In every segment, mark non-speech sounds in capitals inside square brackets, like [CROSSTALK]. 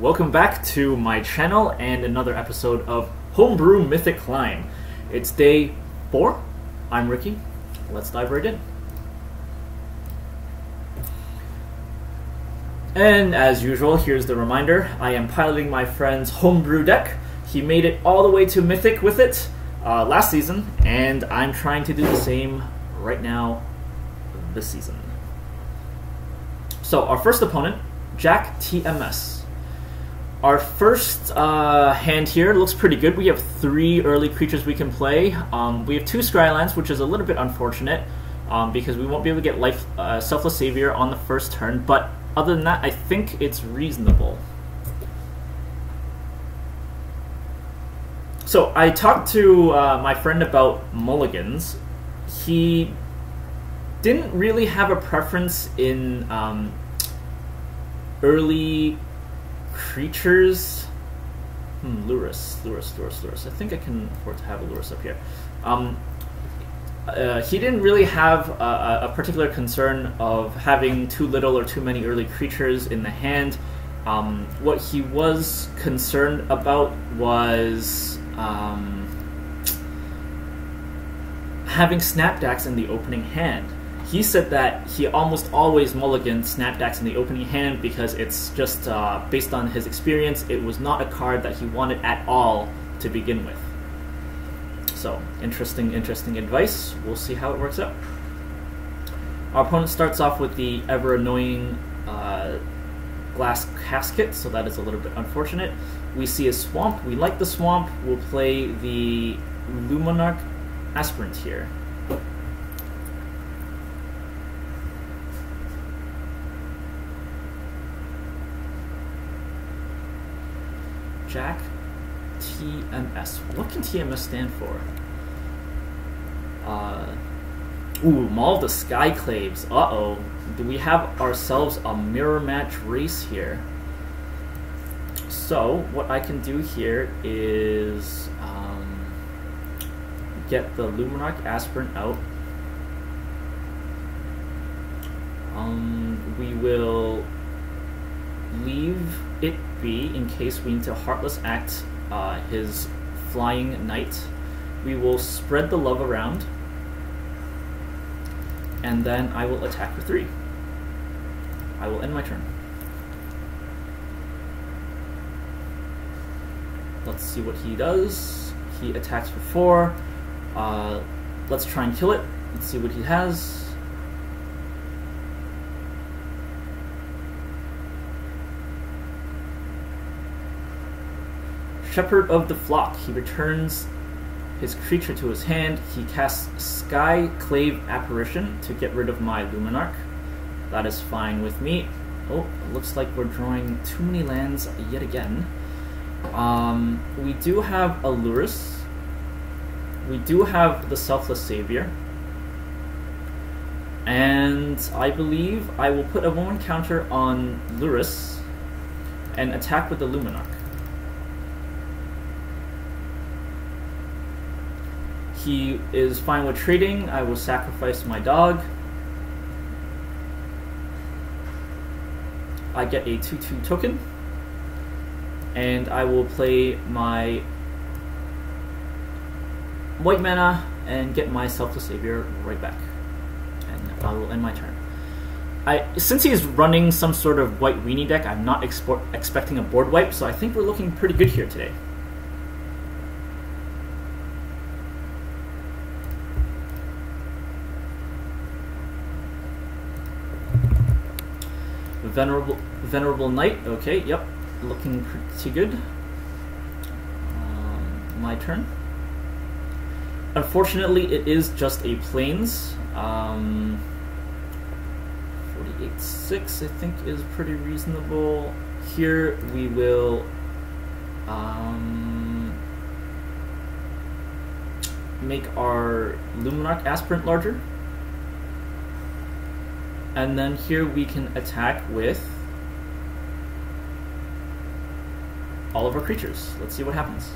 Welcome back to my channel and another episode of Homebrew Mythic Climb. It's day four. I'm Ricky. Let's dive right in. And as usual, here's the reminder. I am piloting my friend's homebrew deck. He made it all the way to Mythic with it uh, last season, and I'm trying to do the same right now this season. So, our first opponent, Jack TMS. Our first uh, hand here looks pretty good. We have three early creatures we can play. Um, we have two Scrylands, which is a little bit unfortunate um, because we won't be able to get life uh, Selfless Savior on the first turn, but other than that, I think it's reasonable. So I talked to uh, my friend about mulligans. He didn't really have a preference in um, early creatures. Hmm, Lurrus, Lurrus, Lurrus, Lurrus. I think I can afford to have a Lurrus up here. Um, uh, he didn't really have a, a, particular concern of having too little or too many early creatures in the hand. Um, what he was concerned about was um, having Snapdax in the opening hand. He said that he almost always mulligan Snapdax in the opening hand because it's just uh, based on his experience, it was not a card that he wanted at all to begin with. So, interesting, interesting advice. We'll see how it works out. Our opponent starts off with the ever annoying uh, glass casket, so that is a little bit unfortunate. We see a swamp. We like the swamp. We'll play the Luminarch Aspirant here. Jack TMS. What can TMS stand for? Uh, ooh, Maul of the Skyclaves. Uh-oh. Do we have ourselves a mirror match race here? So, what I can do here is um, get the Luminarch Aspirant out. Um, we will leave it be in case we need to Heartless Act uh, his flying knight. We will spread the love around, and then I will attack for three. I will end my turn. Let's see what he does. He attacks for four. Uh, let's try and kill it. Let's see what he has. Shepherd of the Flock. He returns his creature to his hand. He casts Skyclave Apparition to get rid of my Luminarch. That is fine with me. Oh, looks like we're drawing too many lands yet again. Um, we do have Lurrus. We do have the Selfless Savior. And I believe I will put a one counter on Lurrus and attack with the Luminarch. He is fine with trading. I will sacrifice my dog. I get a 2-2 token. And I will play my white mana and get my Selfless Savior right back. And I will end my turn. I, since he's running some sort of white weenie deck, I'm not expecting a board wipe, so I think we're looking pretty good here today. Venerable Venerable Knight. Okay, yep. Looking pretty good. Um, my turn. Unfortunately, it is just a plains. Um, 48.6, I think, is pretty reasonable. Here we will um, make our Luminarch Aspirant larger. And then here we can attack with all of our creatures. Let's see what happens.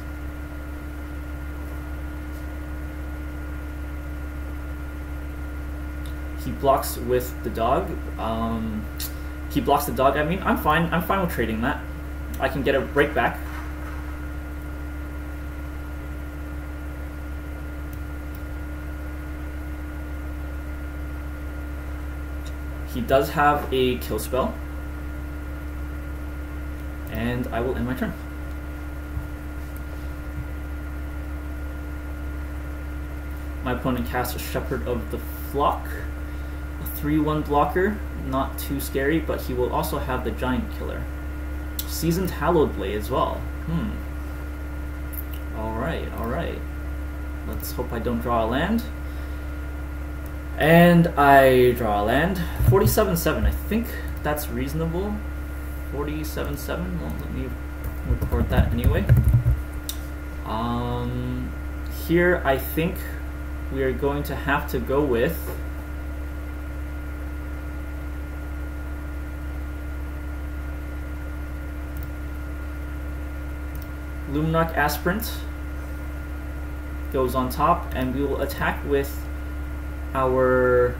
He blocks with the dog. Um, he blocks the dog. I mean, I'm fine. I'm fine with trading that. I can get a break back. He does have a kill spell. And I will end my turn. My opponent casts a Shepherd of the Flock, a 3 1 blocker, not too scary, but he will also have the Giant Killer. Seasoned Hallowed Blade as well. Hmm. Alright, alright. Let's hope I don't draw a land. And I draw a land. 47-7, I think that's reasonable. 47-7, well, let me record that anyway. Um, here I think we are going to have to go with Luminarch Aspirant goes on top and we will attack with our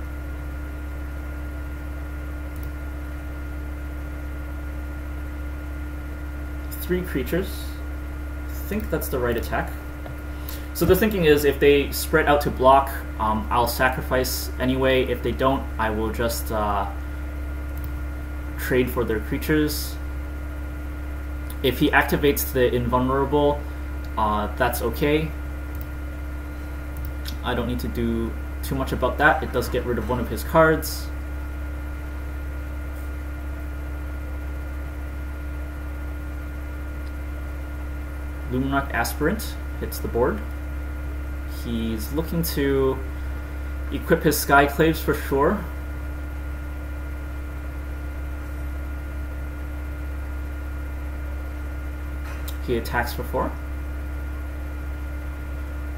three creatures. I think that's the right attack. So the thinking is if they spread out to block, um, I'll sacrifice anyway. If they don't, I will just uh, trade for their creatures. If he activates the invulnerable, uh, that's okay. I don't need to do too much about that. It does get rid of one of his cards. Luminarch Aspirant hits the board. He's looking to equip his Skyclaves for sure. He attacks for 4.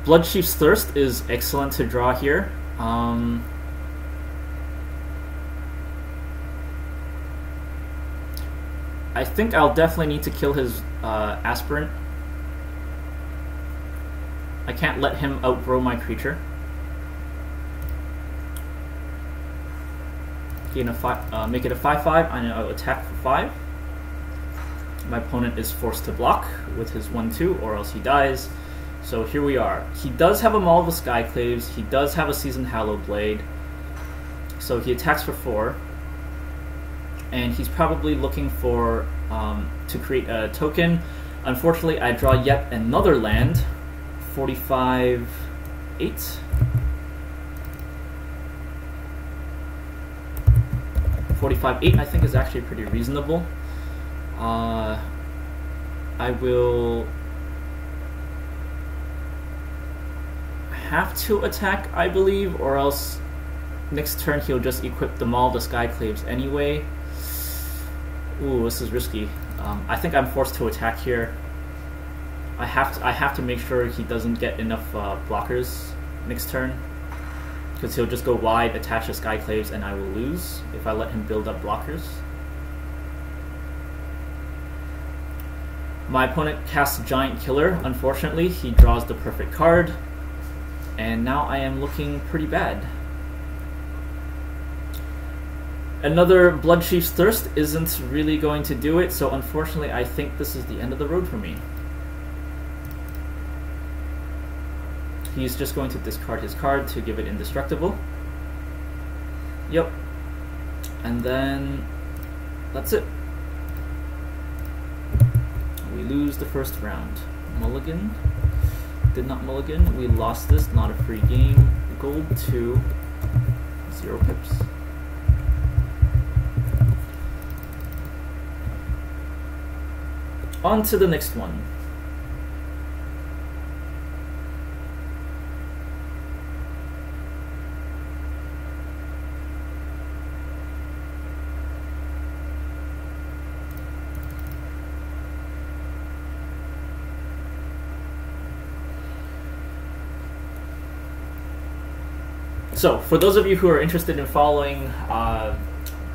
Bloodchief's Thirst is excellent to draw here. Um, I think I'll definitely need to kill his uh, Aspirant I can't let him outgrow my creature. Gain a five, uh, make it a 5-5, and I'll attack for 5. My opponent is forced to block with his 1-2, or else he dies. So here we are. He does have a Maul of the Skyclaves, he does have a Seasoned Hallowed Blade, so he attacks for 4. And he's probably looking for um, to create a token. Unfortunately, I draw yet another land, 45, 8. 45, 8 I think is actually pretty reasonable. Uh, I will have to attack, I believe, or else next turn he'll just equip the Maul the Skyclaves anyway. Ooh, this is risky. Um, I think I'm forced to attack here. I have to I have to make sure he doesn't get enough uh, blockers next turn because he'll just go wide, attach the Skyclaves, and I will lose if I let him build up blockers. My opponent casts Giant Killer. Unfortunately, he draws the perfect card, and now I am looking pretty bad. Another Bloodchief's Thirst isn't really going to do it, so unfortunately I think this is the end of the road for me. He's just going to discard his card to give it indestructible. Yep. And then that's it. We lose the first round. Mulligan. Did not mulligan. We lost this. Not a free game. Gold 2. Zero pips. On to the next one. So, for those of you who are interested in following uh,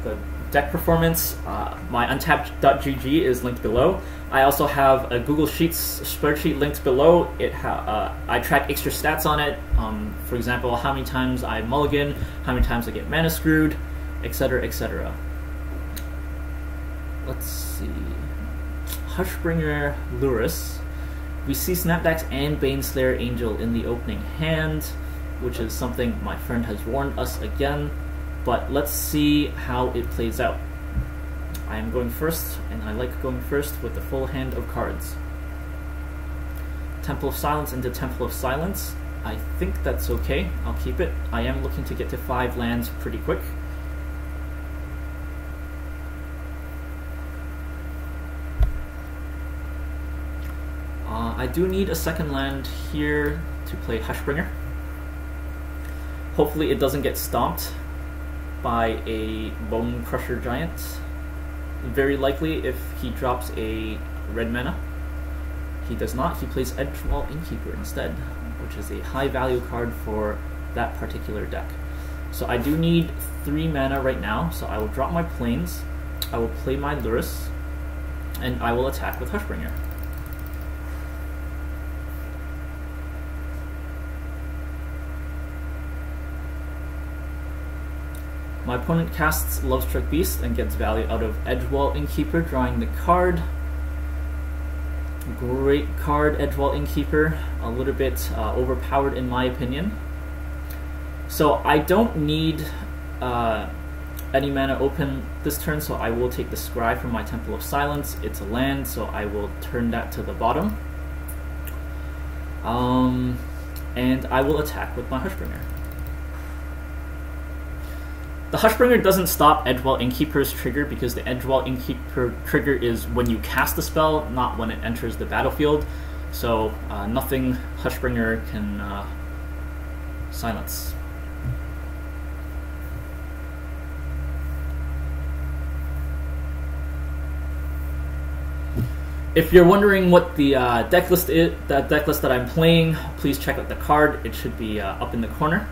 the deck performance, uh, my untapped.gg is linked below. I also have a Google Sheets spreadsheet linked below. It uh, I track extra stats on it. Um, for example, how many times I mulligan, how many times I get mana screwed, etc., etc. Let's see. Hushbringer Lurrus. We see Snapdax and Baneslayer Angel in the opening hand, which is something my friend has warned us again, but let's see how it plays out. I am going first, and I like going first with the full hand of cards. Temple of Silence into Temple of Silence. I think that's okay. I'll keep it. I am looking to get to five lands pretty quick. Uh, I do need a second land here to play Hushbringer. Hopefully it doesn't get stomped by a Bonecrusher Giant. Very likely if he drops a red mana. He does not, he plays Edgewall Innkeeper instead which is a high value card for that particular deck. So I do need 3 mana right now, so I will drop my Plains, I will play my Lurrus, and I will attack with Hushbringer. My opponent casts Lovestruck Beast and gets value out of Edgewall Innkeeper, drawing the card. Great card, Edgewall Innkeeper. A little bit uh, overpowered in my opinion. So I don't need uh, any mana open this turn, so I will take the Scry from my Temple of Silence. It's a land, so I will turn that to the bottom. Um, and I will attack with my Hushbringer. The Hushbringer doesn't stop Edgewall Innkeeper's trigger because the Edgewall Innkeeper trigger is when you cast the spell, not when it enters the battlefield. So uh, nothing Hushbringer can uh, silence. If you're wondering what the uh, deck list is, the deck list that I'm playing, please check out the card. It should be uh, up in the corner.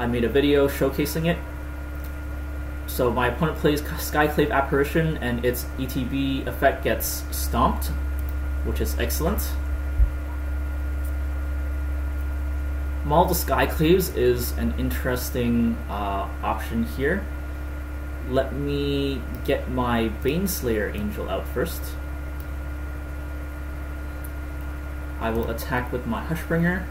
I made a video showcasing it. So my opponent plays Skyclave Apparition and its ETB effect gets stomped, which is excellent. Maul the Skyclaves is an interesting uh, option here. Let me get my Baneslayer Angel out first. I will attack with my Hushbringer.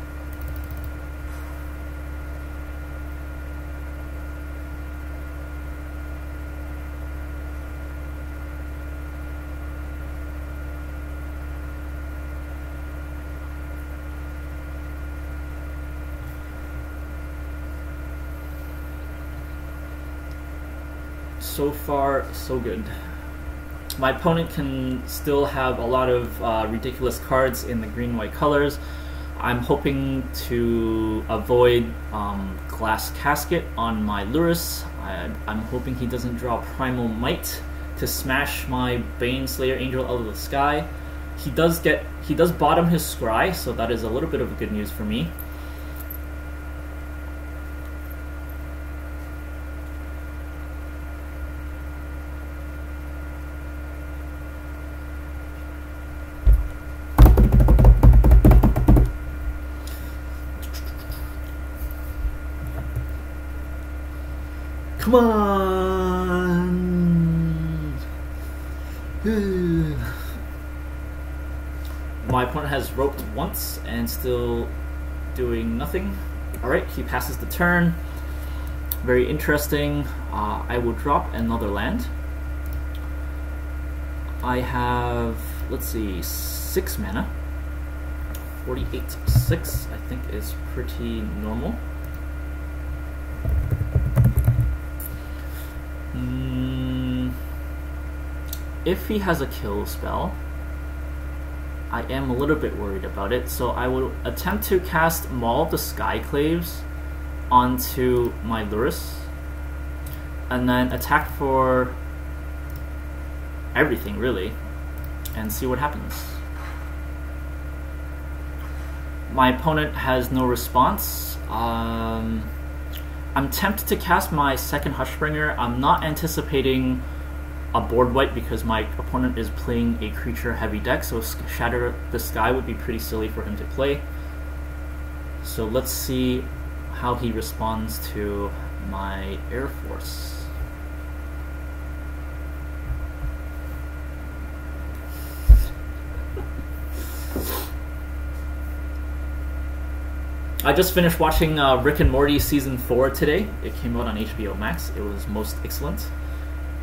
so far, so good. My opponent can still have a lot of uh, ridiculous cards in the green-white colors. I'm hoping to avoid um, Glass Casket on my Lurrus. I, am hoping he doesn't draw Primal Might to smash my Baneslayer Angel out of the sky. He does get he does bottom his Scry, so that is a little bit of good news for me. Once and still doing nothing. Alright, he passes the turn. Very interesting. Uh, I will drop another land. I have, let's see, 6 mana. 48 6, I think, is pretty normal. if he has a kill spell, I am a little bit worried about it, so I will attempt to cast Maul of the Skyclaves onto my Lurrus, and then attack for everything, really, and see what happens. My opponent has no response. Um, I'm tempted to cast my second Hushbringer. I'm not anticipating a board wipe because my opponent is playing a creature heavy deck, so Shatter the Sky would be pretty silly for him to play. So let's see how he responds to my Air Force. [LAUGHS] I just finished watching uh, Rick and Morty season 4 today. It came out on HBO Max. It was most excellent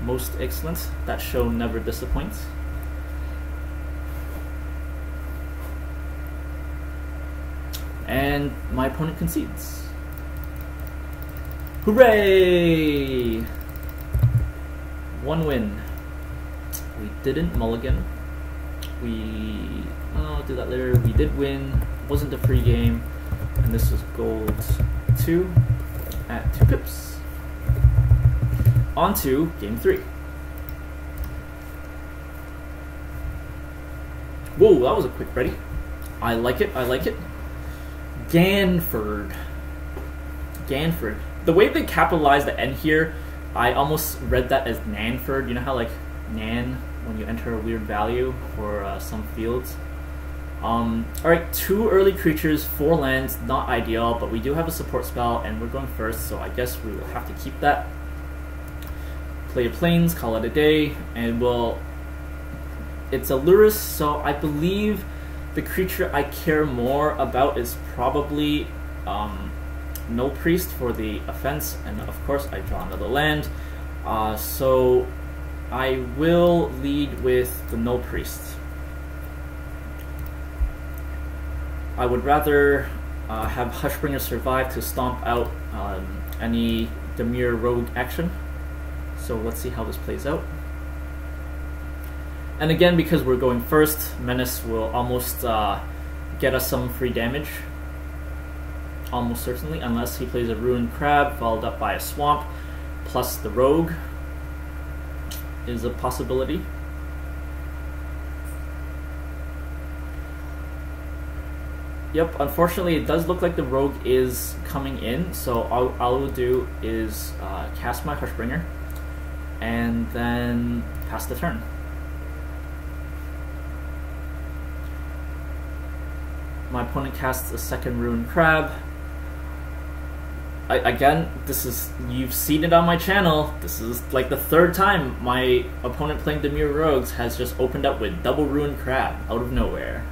most excellent. That show never disappoints. And my opponent concedes. Hooray! One win. We didn't mulligan. We. Oh, I'll do that later. We did win. Wasn't a free game. And this was gold 2 at 2 pips. On to game 3. Whoa, that was a quick ready. I like it, I like it. Ganford. Ganford. The way they capitalize the N here, I almost read that as Nanford. You know how like Nan when you enter a weird value for uh, some fields. Um, Alright, two early creatures, four lands, not ideal, but we do have a support spell and we're going first, so I guess we will have to keep that. Play a plains, call it a day, and we'll... It's a Lurrus, so I believe the creature I care more about is probably um, Null Priest for the offense, and of course I draw another land. Uh, so I will lead with the Null Priest. I would rather uh, have Hushbringer survive to stomp out um, any Dimir Rogue action. So let's see how this plays out. And again, because we're going first, Menace will almost uh, get us some free damage. Almost certainly, unless he plays a Ruined Crab followed up by a Swamp, plus the Rogue is a possibility. Yep, unfortunately it does look like the rogue is coming in, so all, all I will do is uh, cast my Hushbringer and then pass the turn. My opponent casts a second Ruined Crab. I, again, this is you've seen it on my channel. This is like the third time my opponent playing Dimir Rogues has just opened up with double Ruined Crab out of nowhere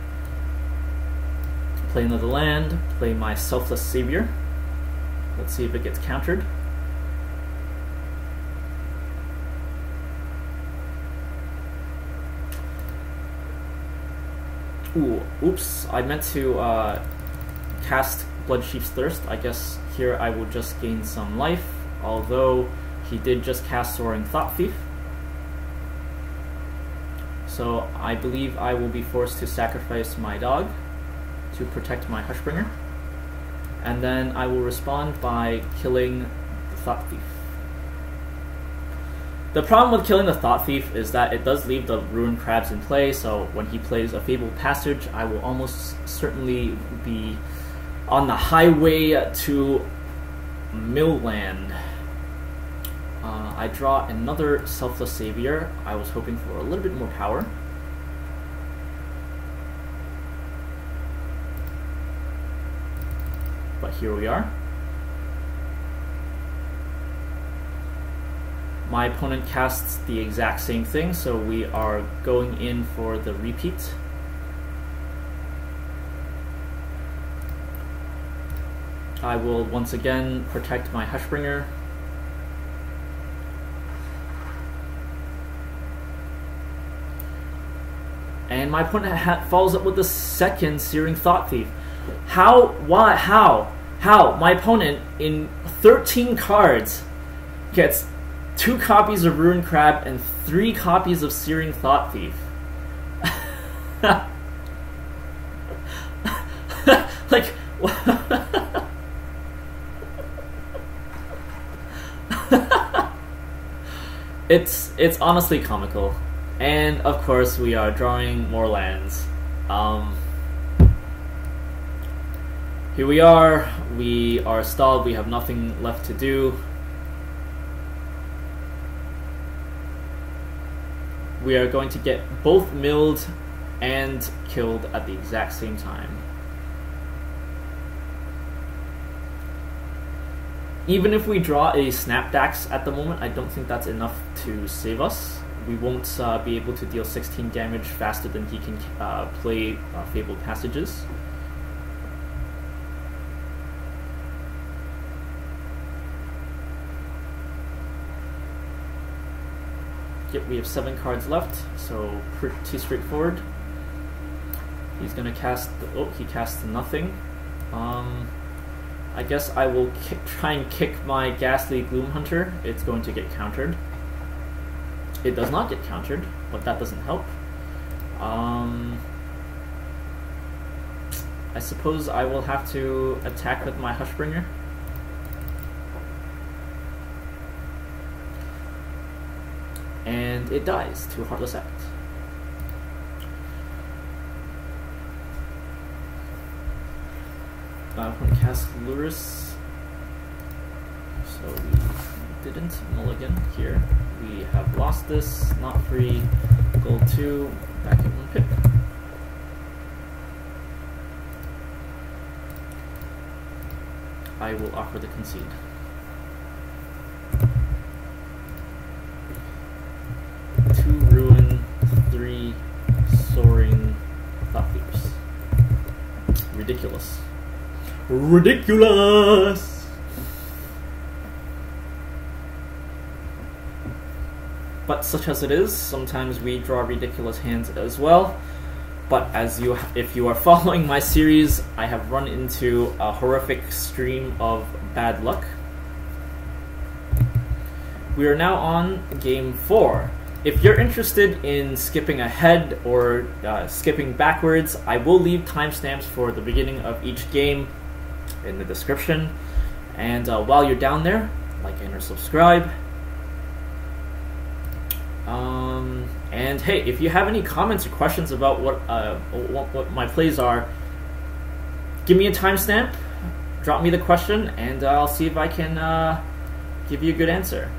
play another land, play my Selfless Savior. Let's see if it gets countered. Ooh, oops, I meant to uh, cast Bloodchief's Thirst. I guess here I will just gain some life, although he did just cast Soaring Thought Thief. So I believe I will be forced to sacrifice my dog to protect my Hushbringer. And then I will respond by killing the Thought Thief. The problem with killing the Thought Thief is that it does leave the Ruined Crabs in play, so when he plays a Fabled Passage, I will almost certainly be on the highway to Millland. Uh, I draw another Selfless Savior. I was hoping for a little bit more power. but here we are. My opponent casts the exact same thing, so we are going in for the repeat. I will once again protect my Hushbringer. And my opponent follows up with the second Searing Thought Thief. How? Why? How? How? My opponent in 13 cards gets two copies of Ruined Crab and three copies of Searing Thought Thief. [LAUGHS] like, [LAUGHS] it's it's honestly comical, and of course we are drawing more lands. Um, here we are. We are stalled. We have nothing left to do. We are going to get both milled and killed at the exact same time. Even if we draw a Snapdax at the moment, I don't think that's enough to save us. We won't uh, be able to deal 16 damage faster than he can uh, play uh, Fabled Passages. Yep, we have seven cards left, so pretty straightforward. He's gonna cast. The, oh, he cast nothing. Um, I guess I will kick, [LAUGHS] try and kick my Ghastly Gloomhunter. It's going to get countered. It does not get countered, but that doesn't help. Um, I suppose I will have to attack with my Hushbringer. And it dies to Heartless Act. Uh, I'm going to cast Lurrus. So we didn't mulligan here. We have lost this, not free, gold 2, back in one pip. I will offer the concede. Two ruin, three soaring thought leaps. Ridiculous. Ridiculous! But such as it is, sometimes we draw ridiculous hands as well. But as you, if you are [LAUGHS] following my series, I have run into a horrific stream of bad luck. We are now on game four. If you're interested in skipping ahead or uh, skipping backwards, I will leave timestamps for the beginning of each game in the description. And uh, while you're down there, like and or subscribe. Um, and hey, if you have any comments or questions about what, uh, what, what my plays are, give me a timestamp, drop me the question, and I'll see if I can uh, give you a good answer.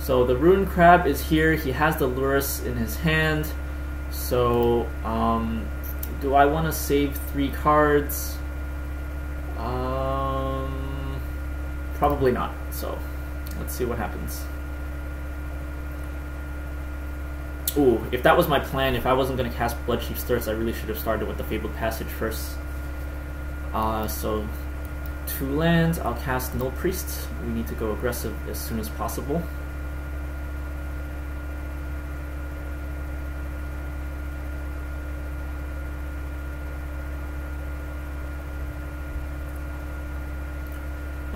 So the rune Crab is here. He has the Lurrus in his hand. So um, do I want to save three cards? Probably not. So let's see what happens. Ooh, if that was my plan, if I wasn't going to cast Bloodchief's Thirst, I really should have started with the Fabled Passage first. Uh, so, two lands, I'll cast Null Priest. We need to go aggressive as soon as possible.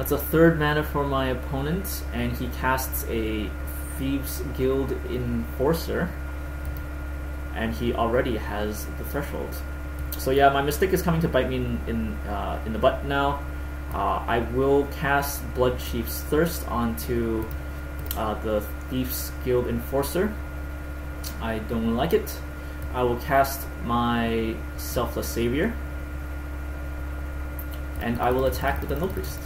That's a third mana for my opponent, and he casts a Thieves Guild Enforcer, and he already has the Threshold. So yeah, my Mystic is coming to bite me in in, uh, in the butt now. Uh, I will cast Bloodchief's Thirst onto uh, the Thieves Guild Enforcer. I don't like it. I will cast my Selfless Savior, and I will attack with the Null Priest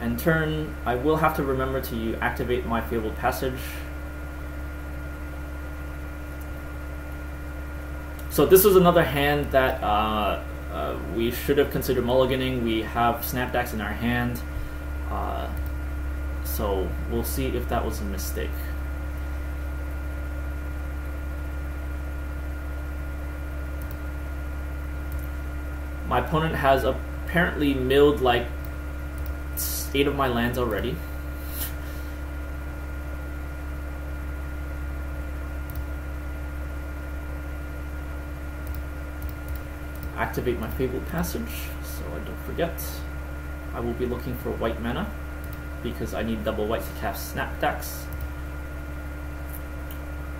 and turn, I will have to remember to activate my Fabled Passage. So this was another hand that uh, uh, we should have considered mulliganing. We have Snapdax in our hand. Uh, so we'll see if that was a mistake. My opponent has apparently milled like eight of my lands already. Activate my Fabled Passage, so I don't forget. I will be looking for white mana, because I need double white to cast Snapdax.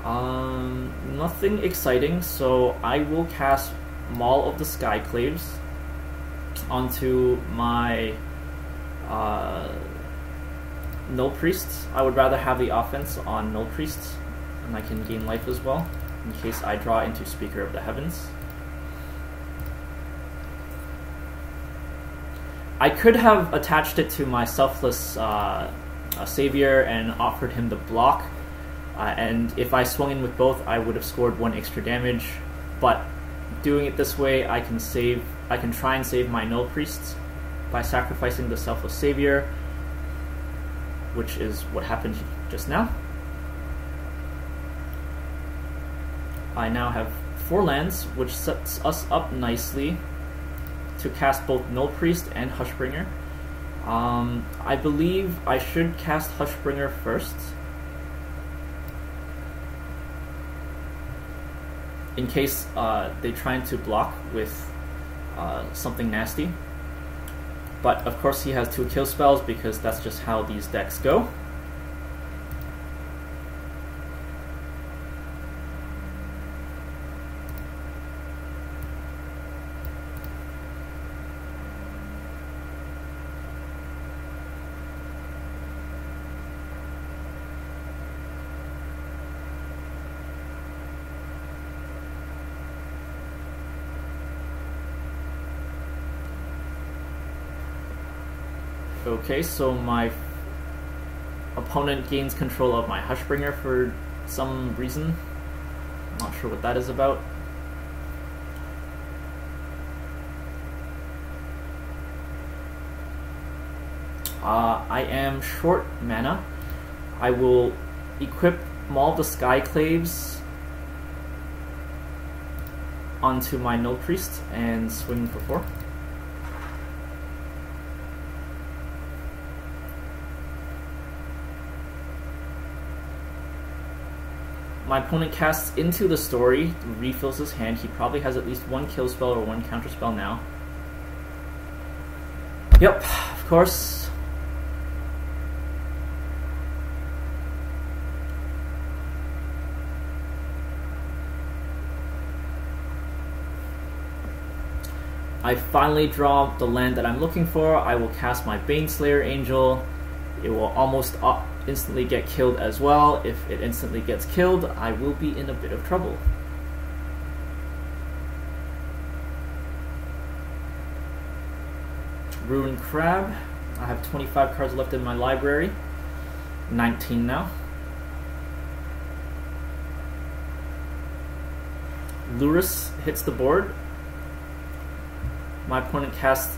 Um, nothing exciting, so I will cast Maul of the Skyclaves onto my uh, Null Priest. I would rather have the offense on Null priests, and I can gain life as well, in case I draw into Speaker of the Heavens. I could have attached it to my Selfless uh, Savior and offered him the block, uh, and if I swung in with both, I would have scored one extra damage, but doing it this way, I can save, I can try and save my Null Priests by sacrificing the selfless savior, which is what happened just now. I now have four lands, which sets us up nicely to cast both Null Priest and Hushbringer. Um, I believe I should cast Hushbringer first. In case uh, they try to block with uh, something nasty. But of course he has two kill spells because that's just how these decks go. Okay, so my opponent gains control of my Hushbringer for some reason. I'm not sure what that is about. Uh, I am short mana. I will equip Maul the Skyclaves onto my Null Priest and swing for four. My opponent casts into the story, refills his hand. He probably has at least one kill spell or one counter spell now. Yep, of course. I finally draw the land that I'm looking for. I will cast my Baneslayer Angel. It will almost uh, instantly get killed as well. If it instantly gets killed, I will be in a bit of trouble. Ruined Crab. I have 25 cards left in my library. 19 now. Lurrus hits the board. My opponent casts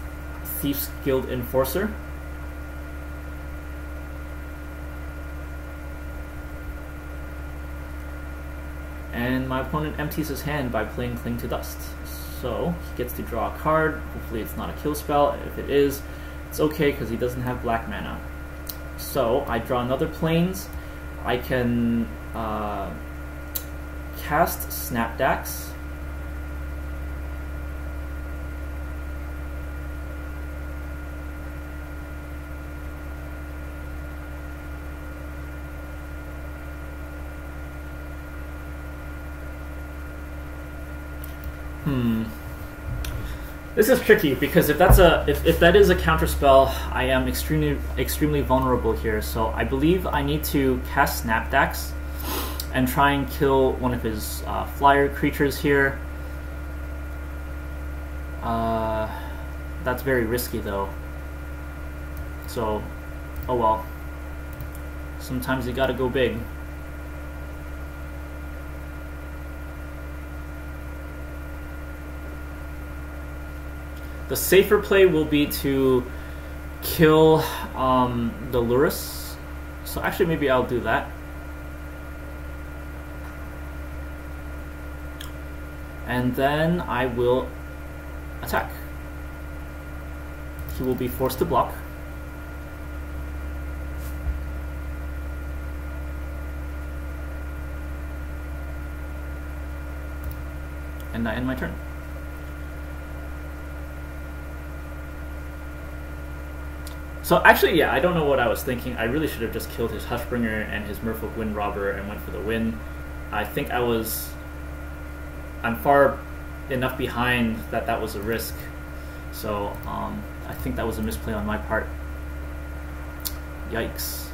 Thieves Guild Enforcer. and my opponent empties his hand by playing Cling to Dust. So he gets to draw a card. Hopefully it's not a kill spell. If it is, it's okay because he doesn't have black mana. So I draw another Plains. I can uh, cast Snapdax. Hmm. This is tricky because if that's a if, if that is a counter spell, I am extremely extremely vulnerable here. So I believe I need to cast Snapdax and try and kill one of his uh, flyer creatures here. Uh, that's very risky though. So, oh well. Sometimes you gotta go big. The safer play will be to kill um, the Lurrus. So actually maybe I'll do that. And then I will attack. He will be forced to block. And I end my turn. So actually, yeah, I don't know what I was thinking. I really should have just killed his Hushbringer and his Merfolk Windrobber and went for the win. I think I was... I'm far enough behind that that was a risk. So um, I think that was a misplay on my part. Yikes.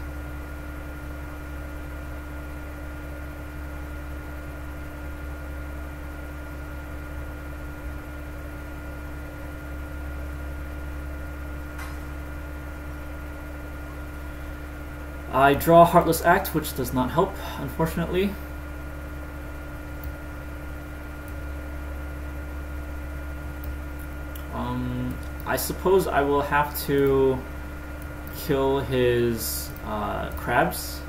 I draw Heartless Act, which does not help, unfortunately. Um, I suppose I will have to kill his uh, crabs.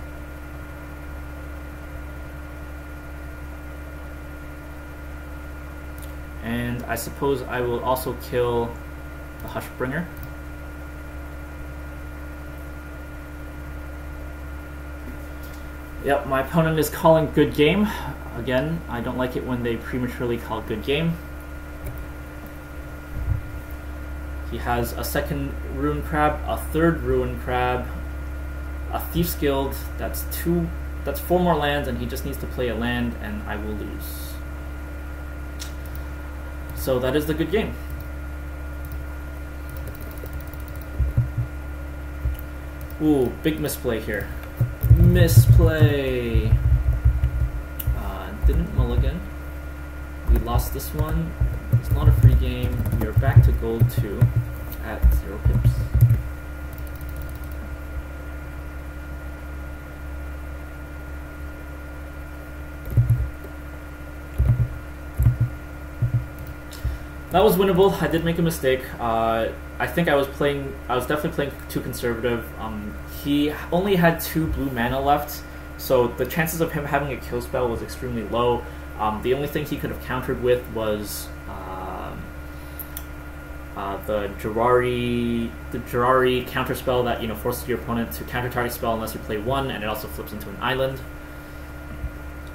And I suppose I will also kill the Hushbringer. Yep, my opponent is calling good game. Again, I don't like it when they prematurely call good game. He has a second Ruin Crab, a third Ruin Crab, a Thieves Guild, that's two that's four more lands and he just needs to play a land and I will lose. So that is the good game. Ooh, big misplay here. Misplay. Uh, didn't mulligan. We lost this one. It's not a free game. We are back to gold two at zero pips. That was winnable. I did make a mistake. Uh, I think I was playing. I was definitely playing too conservative. Um, he only had two blue mana left, so the chances of him having a kill spell was extremely low. Um, the only thing he could have countered with was um, uh, the Jwari, the Jwari counter spell that you know forces your opponent to counter target spell unless you play one, and it also flips into an island.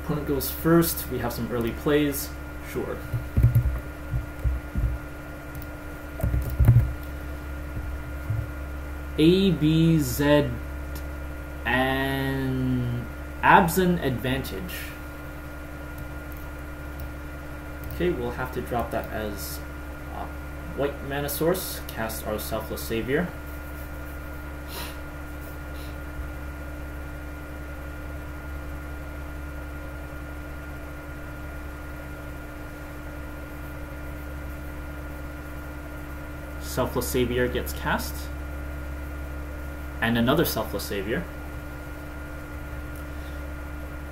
Opponent goes first. We have some early plays. Sure. A, B, Z, and Abzan Advantage. Okay, we'll have to drop that as a white mana source. Cast our Selfless Savior. Selfless Savior gets cast and another selfless savior.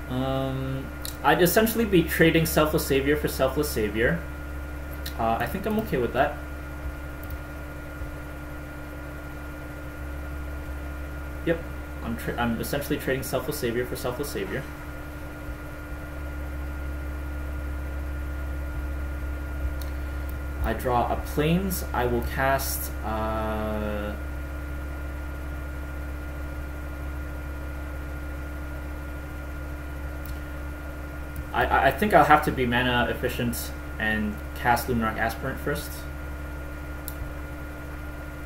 Um, I'd essentially be trading selfless savior for selfless savior. Uh, I think I'm okay with that. Yep, I'm, I'm essentially trading selfless savior for selfless savior. I draw a plains. I will cast. Uh, I, I think I'll have to be mana efficient and cast Luminarch Aspirant first.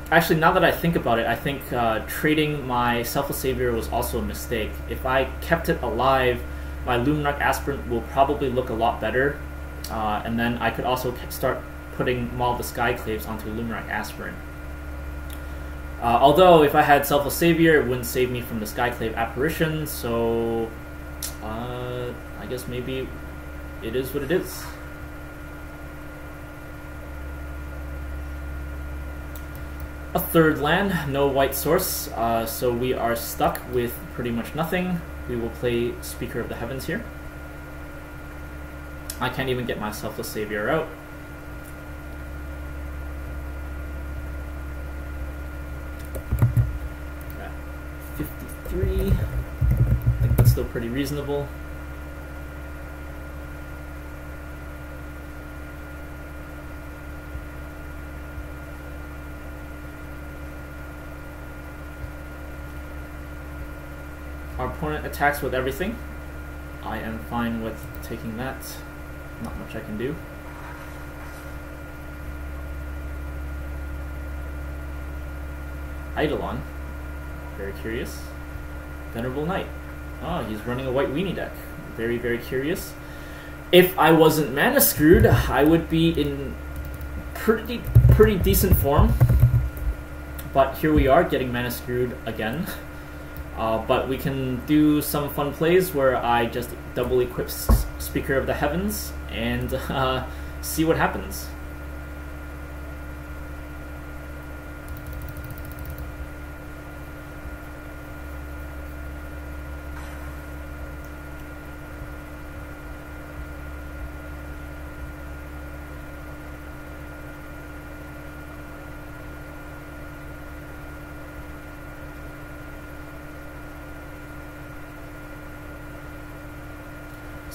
Actually, now that I think about it, I think uh, trading my Selfless Savior was also a mistake. If I kept it alive, my Luminarch Aspirant will probably look a lot better, uh, and then I could also start putting Maul the Skyclaves onto Luminarch Aspirant. Uh, although, if I had Selfless Savior, it wouldn't save me from the Skyclave Apparition, so uh, I guess maybe it is what it is. A third land, no white source, uh, so we are stuck with pretty much nothing. We will play Speaker of the Heavens here. I can't even get myself Selfless Savior out. At 53 still pretty reasonable. Our opponent attacks with everything. I am fine with taking that. Not much I can do. Eidolon. Very curious. Venerable Knight. Oh, he's running a white weenie deck. Very, very curious. If I wasn't mana screwed, I would be in pretty, pretty decent form. But here we are, getting mana screwed again. Uh, but we can do some fun plays where I just double equip Speaker of the Heavens and [LAUGHS] uh, see what happens.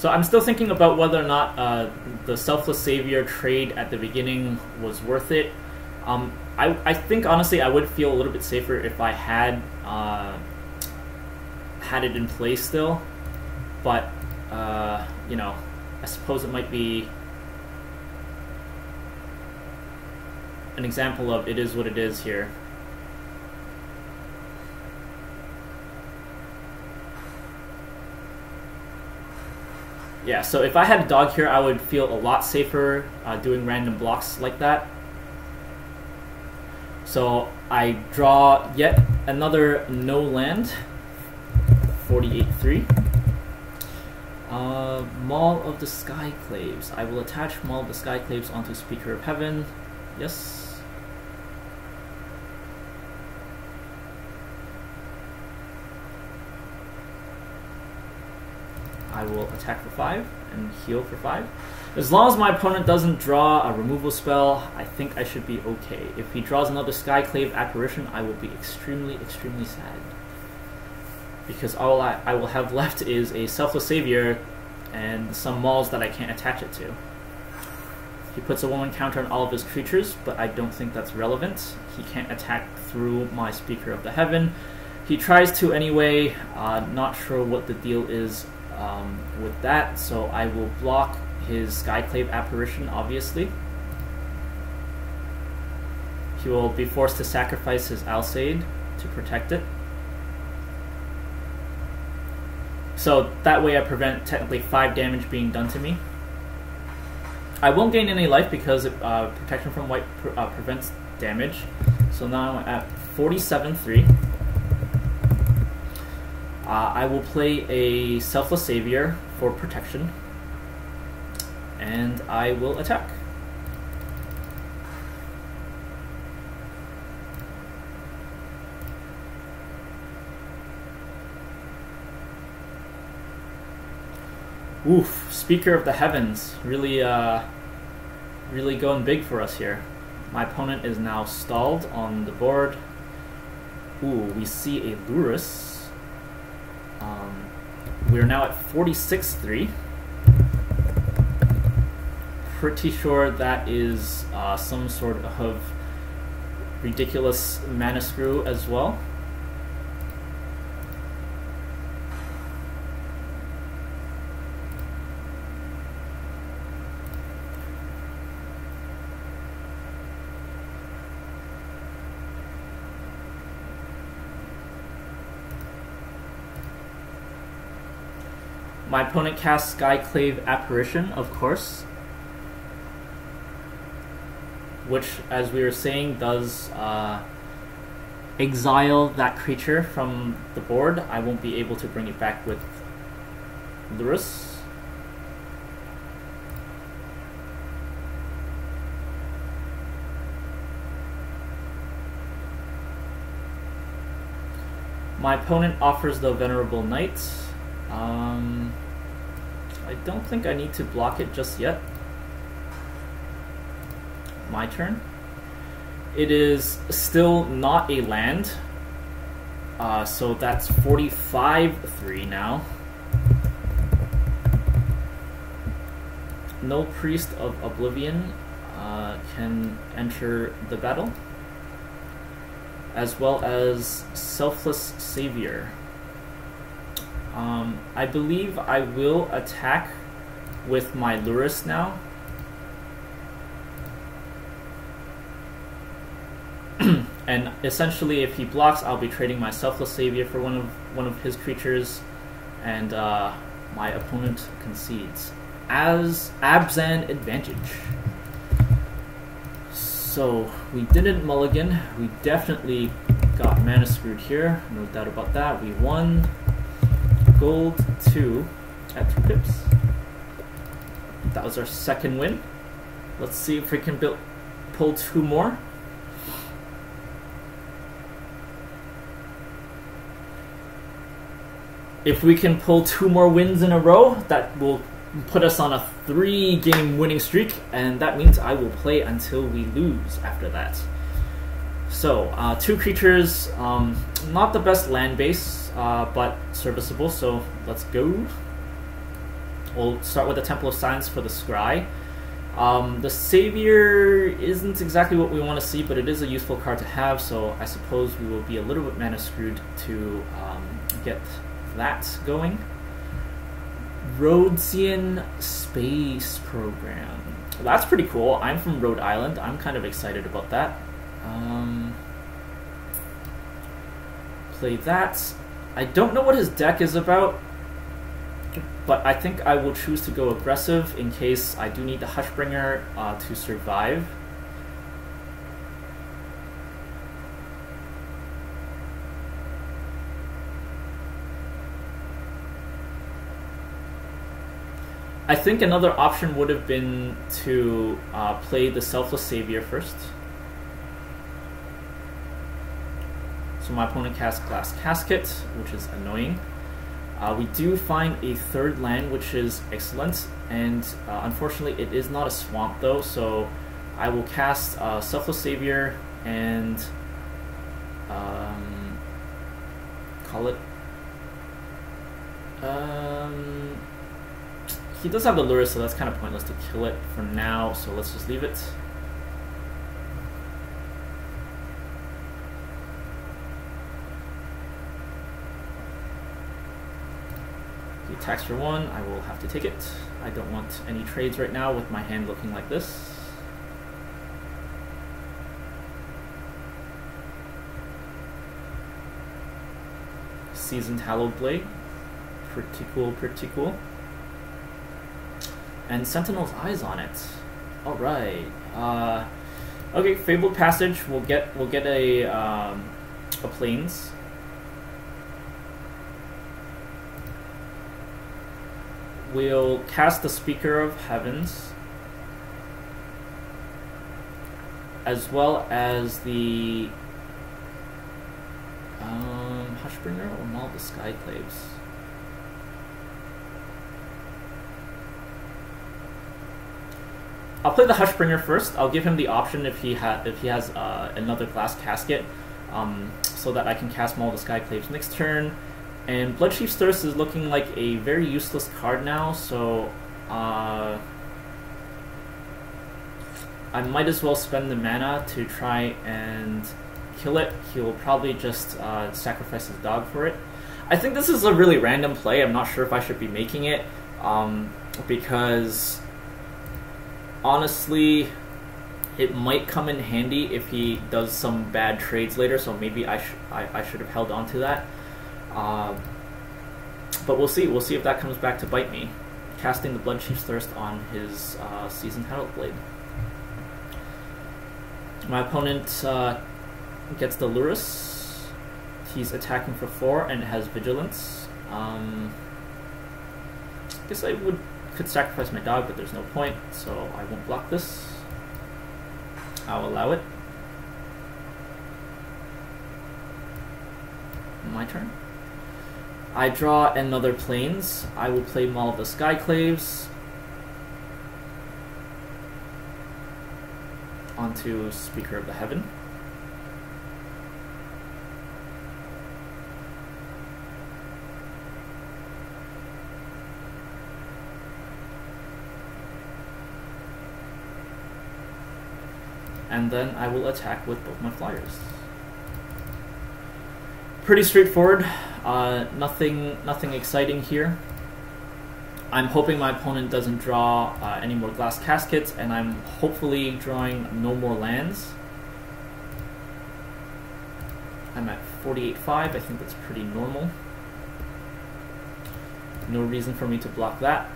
So I'm still thinking about whether or not uh, the selfless savior trade at the beginning was worth it. Um, I, I think honestly I would feel a little bit safer if I had uh, had it in place still. but uh, you know, I suppose it might be an example of it is what it is here. Yeah, so if I had a dog here, I would feel a lot safer uh, doing random blocks like that. So I draw yet another no land, 48-3. Uh, Maul of the Skyclaves. I will attach Maul of the Skyclaves onto Speaker of Heaven. Yes. I will attack for 5 and heal for 5. As long as my opponent doesn't draw a removal spell, I think I should be okay. If he draws another Skyclave Apparition, I will be extremely, extremely sad. Because all I, I will have left [LAUGHS] is a Selfless Savior and some Mauls that I can't attach it to. He puts a 1-1 counter on all of his creatures, but I don't think that's relevant. He can't attack through my Speaker of the Heaven. He tries to anyway, uh, not sure what the deal is um, with that, so I will block his Skyclave Apparition, obviously. He will be forced to sacrifice his Alseid to protect it. So that way I prevent technically 5 damage being done to me. I won't gain any life because uh, protection from white pre uh, prevents damage. So now I'm at 47-3. Uh, I will play a Selfless Savior for protection. And I will attack. Oof, Speaker of the Heavens, really, uh, really going big for us here. My opponent is now stalled on the board. Ooh, we see a Lurrus. Um, we're now at 46-3. Pretty sure that is uh, some sort of ridiculous mana screw as well. My opponent casts Skyclave Apparition, of course. Which, as we were saying, does uh, exile that creature from the board. I won't be able to bring it back with Lurrus. My opponent offers the Venerable Knight. Um, I don't think I need to block it just yet. My turn. It is still not a land, uh, so that's 45-3 now. Null Priest of Oblivion uh, can enter the battle, as well as Selfless Savior. Um, I believe I will attack with my Lurrus now. [CLEARS THROAT] and essentially, if he blocks, I'll be trading my Selfless Savior for one of one of his creatures, and uh, my opponent concedes as Abzan advantage. So we didn't mulligan. We definitely got mana screwed here. No doubt about that. We won gold 2 at 2 pips. That was our second win. Let's see if we can build, pull two more. If we can pull two more wins in a row, that will put us on a three game winning streak, and that means I will play until we lose after that. So, uh, two creatures, um, not the best land base, uh, but serviceable, so let's go. We'll start with the Temple of Silence for the Scry. Um, the Savior isn't exactly what we want to see, but it is a useful card to have, so I suppose we will be a little bit mana screwed to um, get that going. Rhodesian space program. That's pretty cool. I'm from Rhode Island. I'm kind of excited about that. Um, that. I don't know what his deck is about, but I think I will choose to go aggressive in case I do need the Hushbringer uh, to survive. I think another option would have been to uh, play the Selfless Savior first. So my opponent casts Glass Casket, which is annoying. Uh, we do find a third land, which is excellent, and uh, unfortunately it is not a swamp though, so I will cast uh, Selfless Savior and um, call it um, he does have the lure, so that's kind of pointless to kill it for now, so let's just leave it. He attacks for one, I will have to take it. I don't want any trades right now with my hand looking like this. Seasoned Hallowed Blade. Pretty cool, pretty cool and Sentinel's eyes on it. All right. Uh, okay, Fabled Passage. We'll get we'll get a um, a plains. We'll cast the Speaker of Heavens, as well as the um, Hushbringer or Maul the Skyclaves. I'll play the Hushbringer first. I'll give him the option if he if he has uh, another glass casket, um, so that I can cast Maul the Skyclaves next turn. And Bloodchief's Thirst is looking like a very useless card now, so uh, I might as well spend the mana to try and kill it. He'll probably just uh, sacrifice his dog for it. I think this is a really random play. I'm not sure if I should be making it um, because honestly, it might come in handy if he does some bad trades later. So maybe I should I, I should have held on to that. Uh, but we'll see. We'll see if that comes back to bite me. Casting the Bloodchief's Thirst on his uh, Seasoned Blade. My opponent uh, gets the Lurrus. He's attacking for four and has Vigilance. Um, I guess I would could sacrifice my dog, but there's no point, so I won't block this. I'll allow it. My turn. I draw another plains. I will play the Skyclaves. Onto Speaker of the Heaven. and then I will attack with both my flyers. Pretty straightforward, uh, nothing, nothing exciting here. I'm hoping my opponent doesn't draw uh, any more glass caskets, and I'm hopefully drawing no more lands. I'm at 48.5, I think that's pretty normal. No reason for me to block that.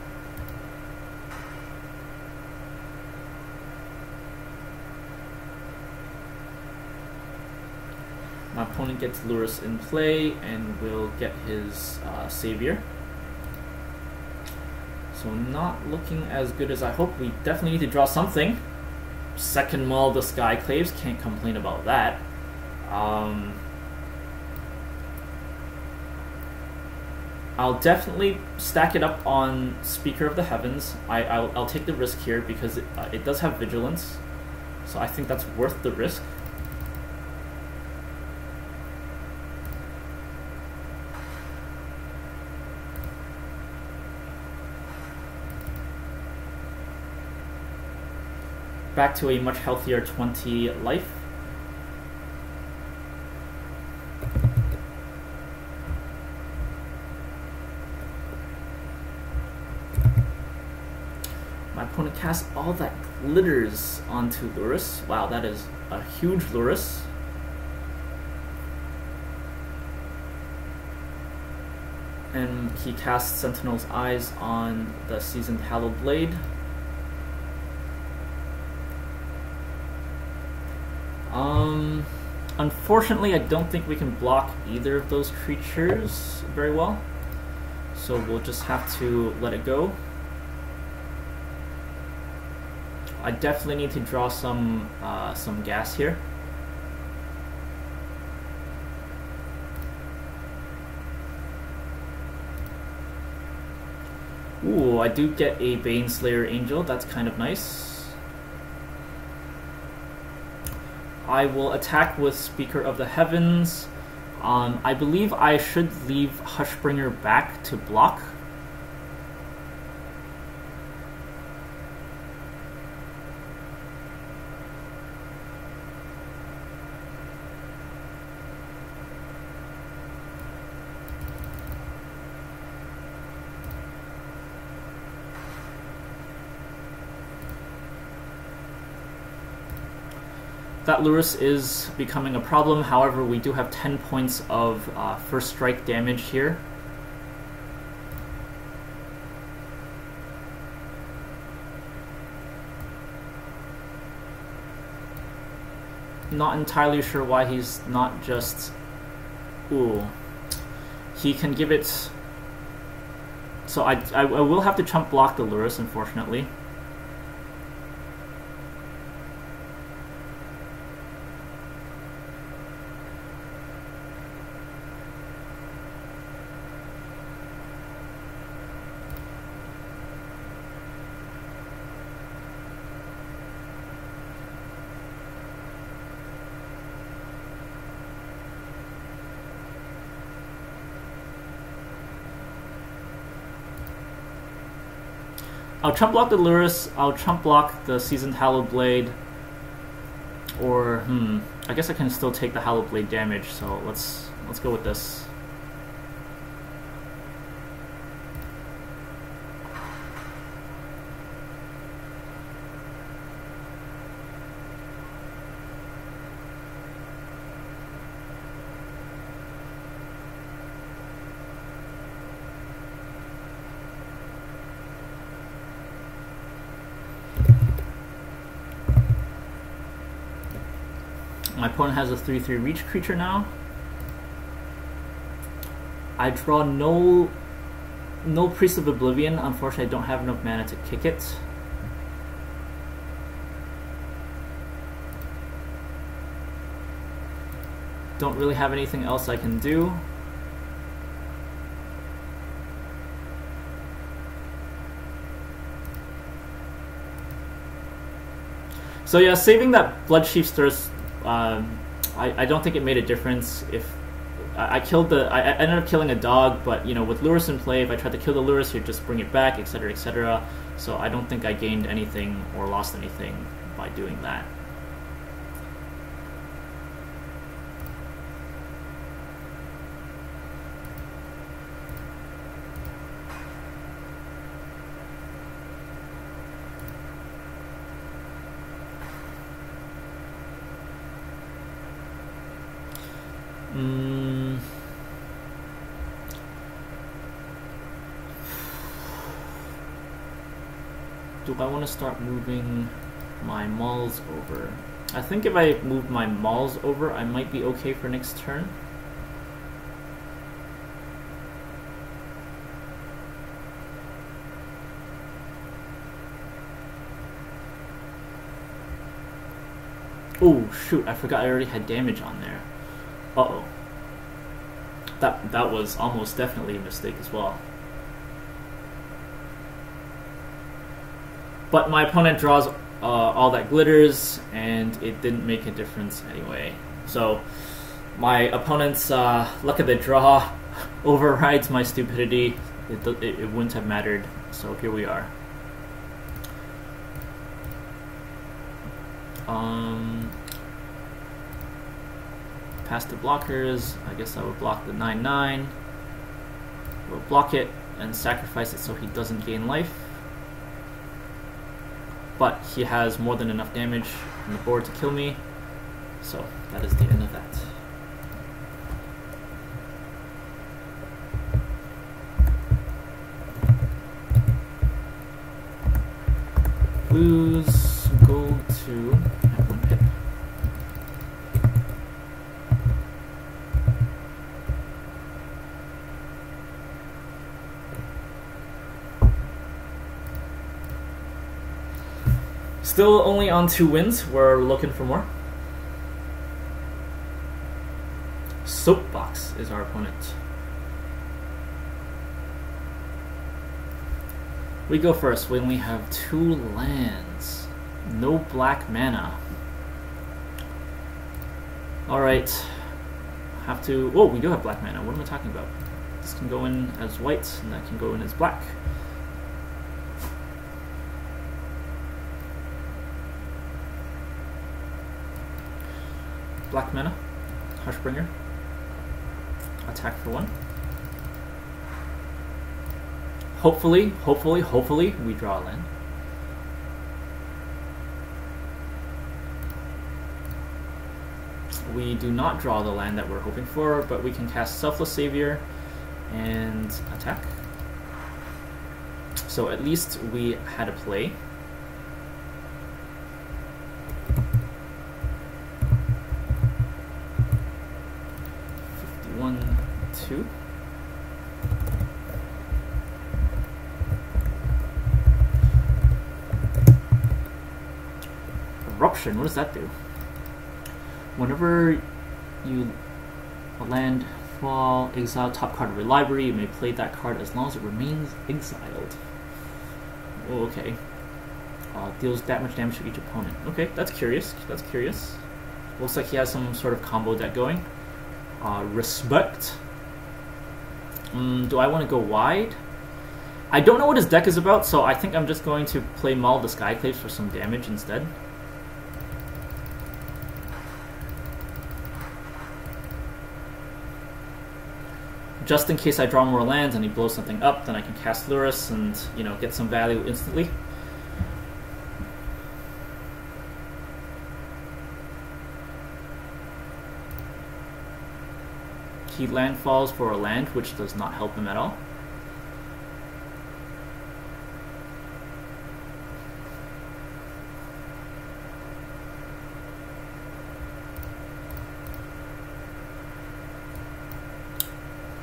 My opponent gets Lurrus in play and will get his uh, Savior. So not looking as good as I hope. We definitely need to draw something. Second Maul the Skyclaves, can't complain about that. Um, I'll definitely stack it up on Speaker of the Heavens. I, I'll, I'll take the risk here because it, uh, it does have Vigilance. So I think that's worth the risk. Back to a much healthier 20 life. My opponent casts all that glitters onto Lurrus. Wow, that is a huge Lurrus. And he casts Sentinel's Eyes on the Seasoned Hallowed Blade. Um, unfortunately, I don't think we can block either of those creatures very well. So we'll just have to let it go. I definitely need to draw some uh, some gas here. Ooh, I do get a Baneslayer Angel. That's kind of nice. I will attack with Speaker of the Heavens. Um, I believe I should leave Hushbringer back to block that Lurrus is becoming a problem. However, we do have 10 points of uh, first strike damage here. Not entirely sure why he's not just... Ooh. He can give it... So I, I, I will have to chump block the Lurrus, unfortunately. Chump block the Lurrus, I'll chump block the Seasoned Hallowed Blade, or, hmm, I guess I can still take the Hallowed Blade damage, so let's, let's go with this. My opponent has a 3-3 reach creature now. I draw no Null Priest of Oblivion. Unfortunately, I don't have enough mana to kick it. Don't really have anything else I can do. So yeah, saving that Bloodchief's Thirst um, I, I don't think it made a difference if I, I killed the I, I ended up killing a dog, but you know with Lurrus in play, if I tried to kill the Lurrus, he'd just bring it back, etc., etc. So I don't think I gained anything or lost anything by doing that. Do I want to start moving my Mauls over? I think if I move my Mauls over, I might be okay for next turn. Oh shoot, I forgot I already had damage on there. Uh-oh. That, that was almost definitely a mistake as well. But my opponent draws uh, all that glitters, and it didn't make a difference anyway. So my opponent's uh, luck of the draw [LAUGHS] overrides my stupidity. It, it, it wouldn't have mattered. So here we are. Um, past the blockers. I guess I would block the 9-9. We'll block it and sacrifice it so he doesn't gain life. But he has more than enough damage on the board to kill me. So that is the end of that. Blues go to at one pip. Still only on two wins. We're looking for more. Soapbox is our opponent. We go first. We only have two lands. No black mana. Alright. Have to... Oh, we do have black mana. What am I talking about? This can go in as white, and that can go in as black. Black mana. Hushbringer. Attack for one. Hopefully, hopefully, hopefully, we draw a land. We do not draw the land that we're hoping for, but we can cast Selfless Savior and attack. So at least we had a play. Eruption, what does that do? Whenever you land, fall, exile top card of your library, you may play that card as long as it remains exiled. Oh, okay. Uh, deals that much damage to each opponent. Okay, that's curious. That's curious. Looks like he has some sort of combo deck going. Uh, respect. Mm, do I want to go wide? I don't know what his deck is about, so I think I'm just going to play Maul the Skyclaves for some damage instead. just in case I draw more lands and he blows something up, then I can cast Lurrus and, you know, get some value instantly. He landfalls for a land, which does not help him at all.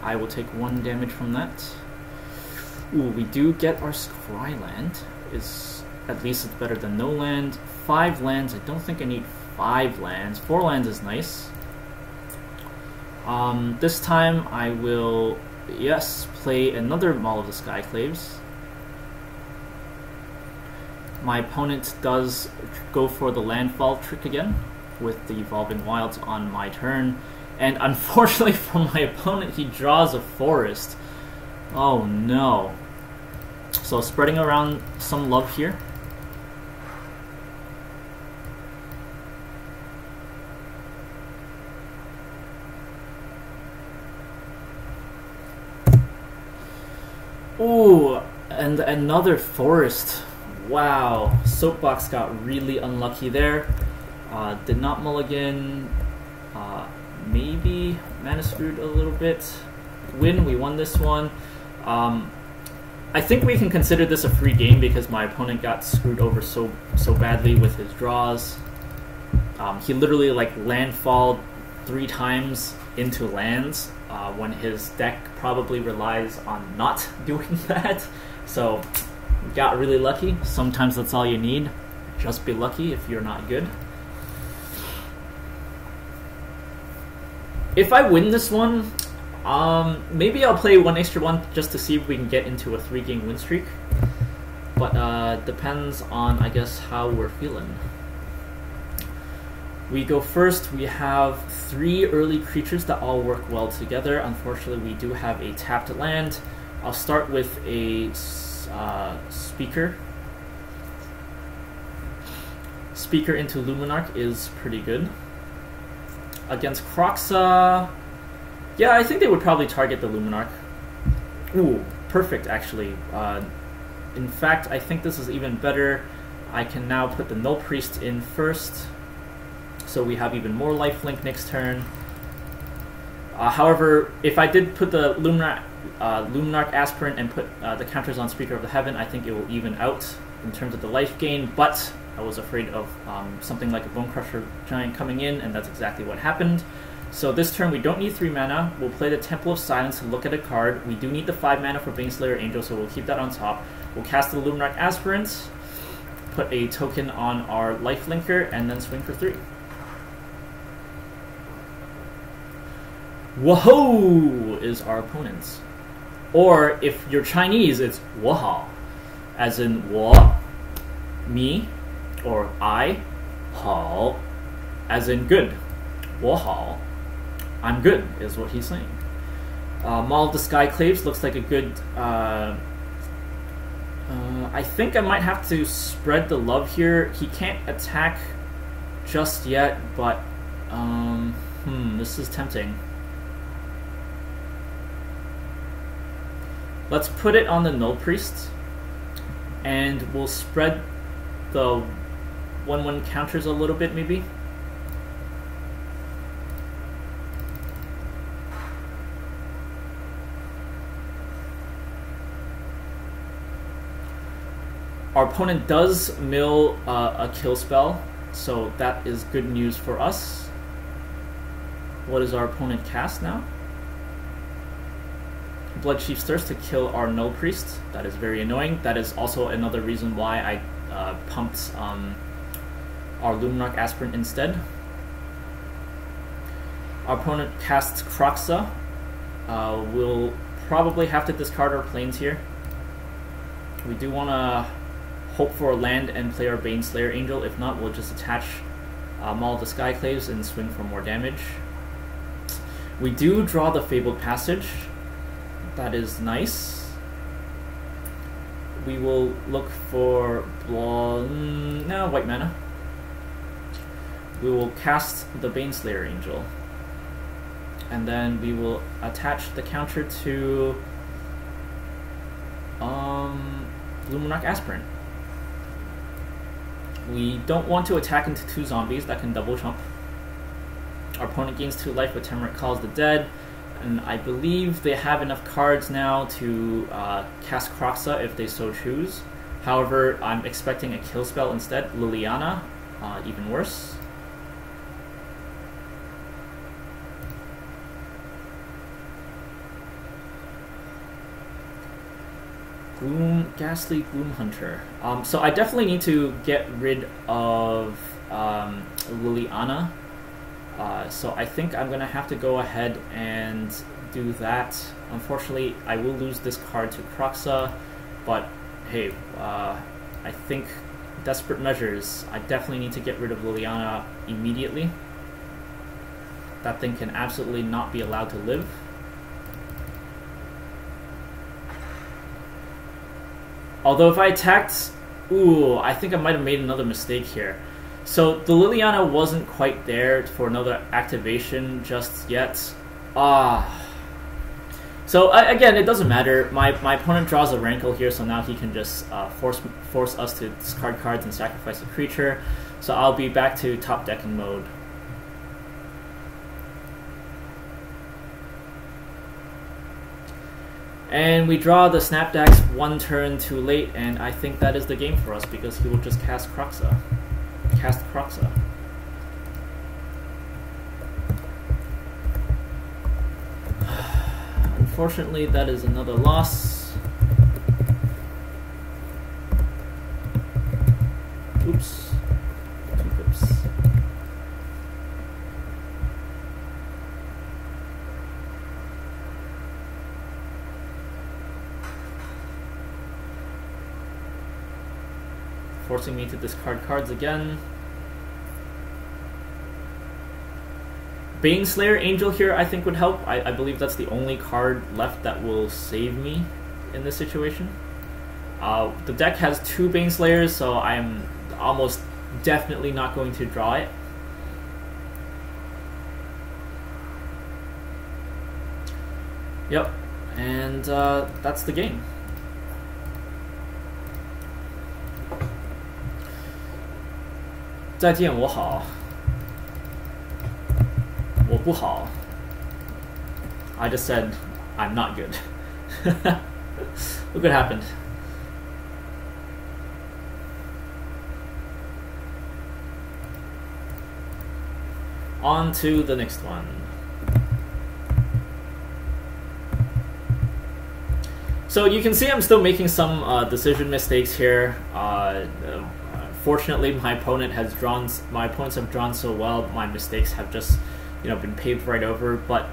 I will take one damage from that. Ooh, we do get our scry land. Is at least it's better than no land. Five lands. I don't think I need five lands. Four lands is nice. Um, this time I will, yes, play another Maul of the Skyclaves. My opponent does go for the landfall trick again with the Evolving Wilds on my turn. And unfortunately [LAUGHS] for my opponent, he draws a forest. Oh no. So spreading around some love here. Ooh, and another forest. Wow, Soapbox got really unlucky there. Uh, did not mulligan. Uh, maybe mana screwed a little bit. Win, we won this one. Um, I think we can consider this a free game because my opponent got screwed over so so badly with his draws. Um, he literally like landfalled three times into lands uh, when his deck probably relies on not [LAUGHS] doing that. So got really lucky. Sometimes that's all you need. Just be lucky if you're not good. If I win this one, um, maybe I'll play one extra one just to see if we can get into a three game win streak. But uh, depends on, I guess, how we're feeling. We go first. We have three early creatures that all work well together. Unfortunately, we do have a tapped land. I'll start with a uh, speaker. Speaker into Luminarch is pretty good. Against Kroxa, yeah, I think they would probably target the Luminarch. Ooh, perfect, actually. Uh, in fact, I think this is even better. I can now put the Null Priest in first, so we have even more lifelink next turn. Uh, however, if I did put the Luminarch, uh, Luminarch Aspirant and put uh, the counters on Speaker of the Heaven, I think it will even out in terms of the life gain, but I was afraid of um, something like a Bonecrusher Giant coming in, and that's exactly what happened. So this turn we don't need 3 mana, we'll play the Temple of Silence to look at a card. We do need the 5 mana for Baneslayer Angel, so we'll keep that on top. We'll cast the Luminarch Aspirant, put a token on our Life Linker, and then swing for 3. Whoa is our opponent's. Or if you're Chinese, it's Wahao, as in Wa, me, or I, Hao, as in good. Wahao, I'm good, is what he's saying. Uh, Maul of the Skyclaves looks like a good. Uh, uh, I think I might have to spread the love here. He can't attack just yet, but um, hmm, this is tempting. Let's put it on the Null Priest, and we'll spread the 1-1 counters a little bit, maybe. Our opponent does mill uh, a kill spell, so that is good news for us. What does our opponent cast now? Bloodchief's Thirst to kill our Null Priest. That is very annoying. That is also another reason why I uh, pumped um, our Luminarch Aspirant instead. Our opponent casts Kroxa. Uh, we'll probably have to discard our plains here. We do want to hope for a land and play our Baneslayer Angel. If not, we'll just attach uh, Maul the Skyclaves and swing for more damage. We do draw the Fabled Passage. That is nice. We will look for mm, no white mana. We will cast the Baneslayer Angel. And then we will attach the counter to um, Luminarch Aspirant. We don't want to attack into two zombies that can double jump. Our opponent gains two life with Tymaret Calls the Dead, and I believe they have enough cards now to uh, cast Kroxa if they so choose. However, I'm expecting a kill spell instead. Liliana, uh, even worse. Gloom, Ghastly Gloomhunter. Um, so I definitely need to get rid of um, Liliana. Uh, so I think I'm gonna have to go ahead and do that. Unfortunately, I will lose this card to Kroxa, but hey, uh, I think desperate measures. I definitely need to get rid of Liliana immediately. That thing can absolutely not be allowed to live. Although if I attacked... Ooh, I think I might have made another mistake here. So the Liliana wasn't quite there for another activation just yet. Ah. So uh, again, it doesn't matter. My my opponent draws a Rankle here, so now he can just uh, force force us to discard cards and sacrifice a creature. So I'll be back to top decking mode. And we draw the Snapdax one turn too late, and I think that is the game for us because he will just cast Kroxa. Cast Kroxa. [SIGHS] Unfortunately, that is another loss. Oops. Forcing me to discard cards again. Baneslayer Angel here I think would help. I, I believe that's the only card left that will save me in this situation. Uh, the deck has two Baneslayers, so I'm almost definitely not going to draw it. Yep, and uh, that's the game. 再见，我好。我不好。I just said I'm not good. [LAUGHS] Look what happened. On to the next one. So you can see I'm still making some uh, decision mistakes here. Uh, uh, fortunately, my opponent has drawn. My opponents have drawn so well. My mistakes have just, you know, been paved right over. But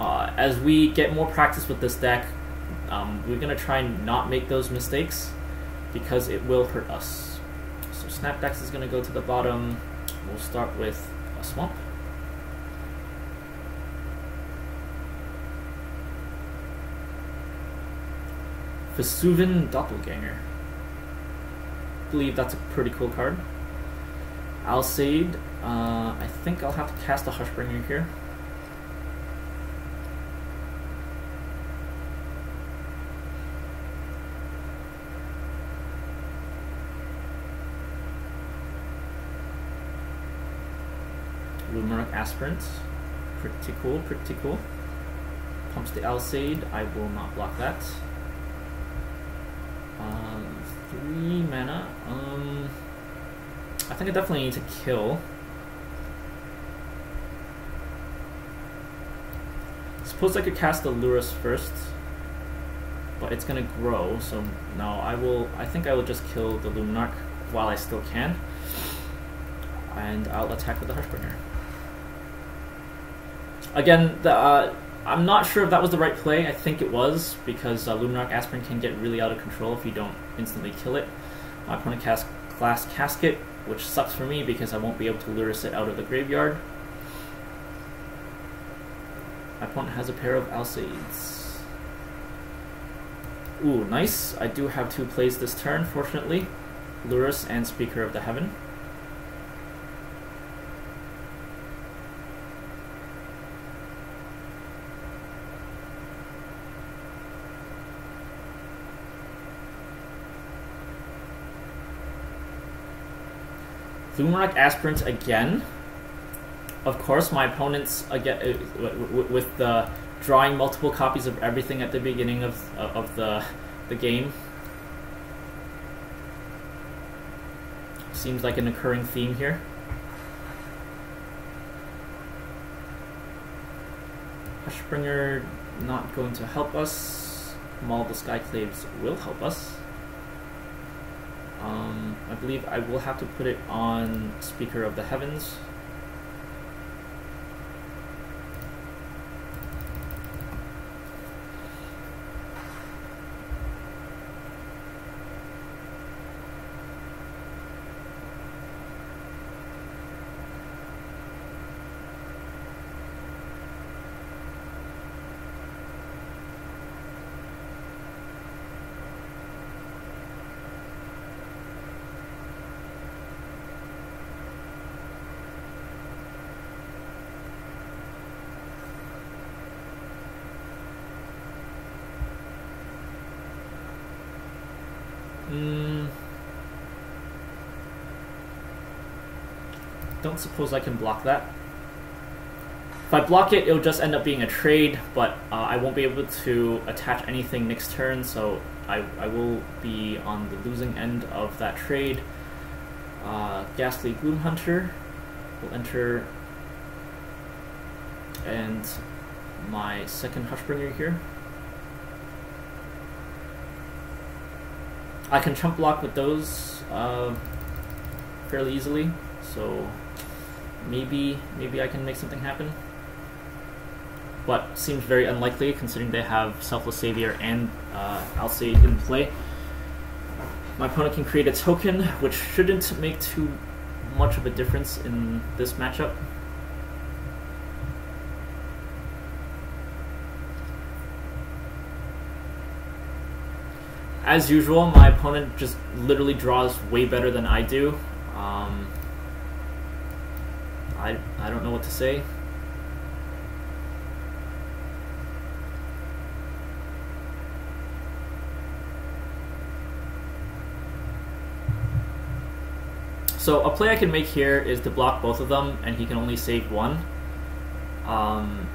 uh, as we get more practice with this deck, um, we're gonna try and not make those mistakes because it will hurt us. So Snapdax is gonna go to the bottom. We'll start with a swamp. Vesuvian Doppelganger. Believe that's a pretty cool card. Alseid, uh, I think I'll have to cast a Hushbringer here. Luminarch Aspirant, pretty cool, pretty cool. Pumps the Alseid, I will not block that. Um, three mana. Um, I think I definitely need to kill. Suppose I could cast the Lurrus first, but it's gonna grow. So no, I will. I think I will just kill the Luminarch while I still can, and I'll attack with the Hushbringer. Again, the. Uh, I'm not sure if that was the right play. I think it was because uh, Luminarch Aspirant can get really out of control if you don't instantly kill it. My opponent casts Glass Casket, which sucks for me because I won't be able to Lurrus it out of the graveyard. My opponent has a pair of Alseids. Ooh, nice. I do have two plays this turn, fortunately. Lurrus and Speaker of the Heaven. Luminarch Aspirant again. Of course, my opponents again uh, with the drawing multiple copies of everything at the beginning of of the the game. Seems like an occurring theme here. Hushbringer not going to help us. Maul the Skyclaves will help us. Um, I believe I will have to put it on Speaker of the Heavens. Don't suppose I can block that. If I block it, it'll just end up being a trade, but uh, I won't be able to attach anything next turn, so I, I will be on the losing end of that trade. Uh, Ghastly Gloomhunter will enter, and my second Hushbringer here. I can chump block with those uh, fairly easily, so maybe maybe I can make something happen. But seems very unlikely considering they have Selfless Savior and uh, Alseid in play. My opponent can create a token, which shouldn't make too much of a difference in this matchup. As usual, my opponent just literally draws way better than I do. Um, I, don't know what to say. So a play I can make here is to block both of them, and he can only save one. Um,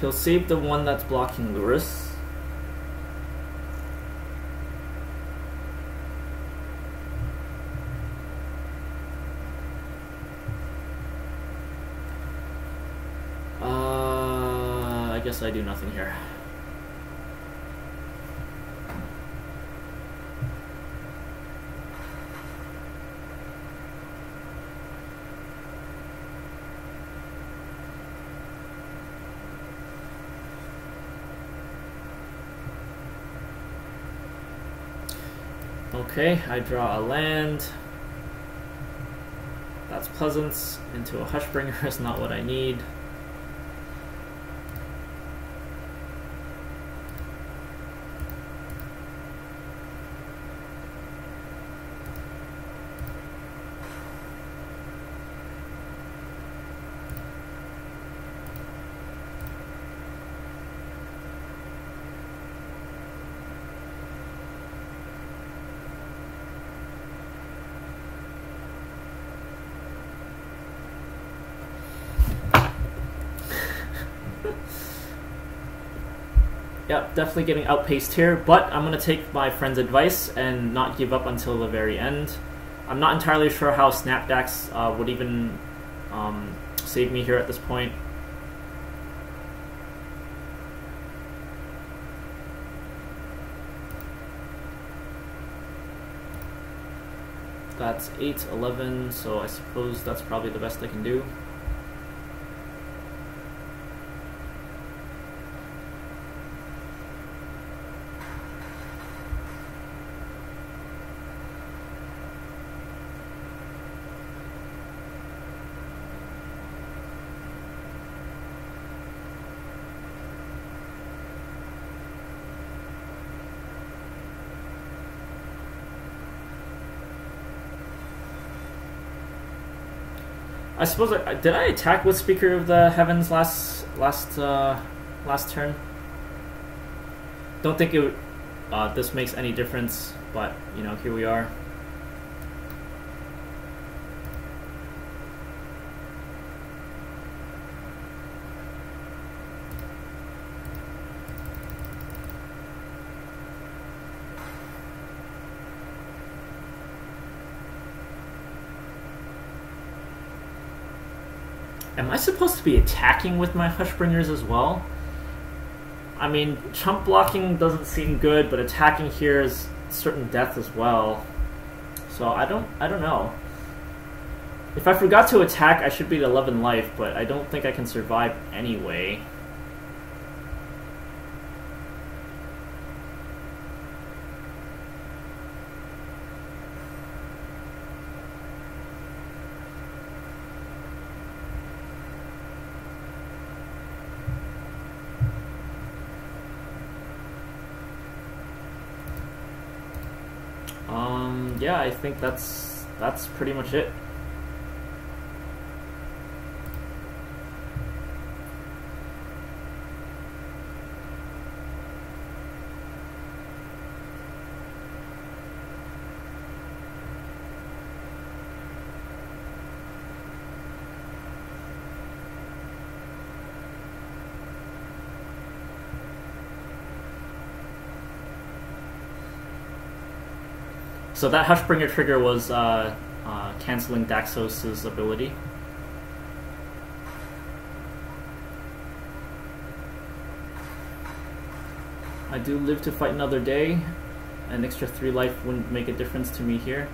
he'll save the one that's blocking Lurrus. Uh, guess I do nothing here. Okay, I draw a land. That's Pleasance into a Hushbringer is not what I need. Yep, definitely getting outpaced here, but I'm going to take my friend's advice and not give up until the very end. I'm not entirely sure how Snapdax uh, would even um, save me here at this point. That's 8, 11, so I suppose that's probably the best I can do. I suppose I, did I attack with Speaker of the Heavens last last uh, last turn? Don't think it. Uh, this makes any difference, but you know here we are. Am I supposed to be attacking with my Hushbringers as well? I mean, chump blocking doesn't seem good, but attacking here is certain death as well. So I don't, I don't know. If I forgot to attack, I should be at 11 life, but I don't think I can survive anyway. yeah, I think that's that's pretty much it. So that Hushbringer trigger was uh, uh, canceling Daxos' ability. I do live to fight another day. An extra 3 life wouldn't make a difference to me here.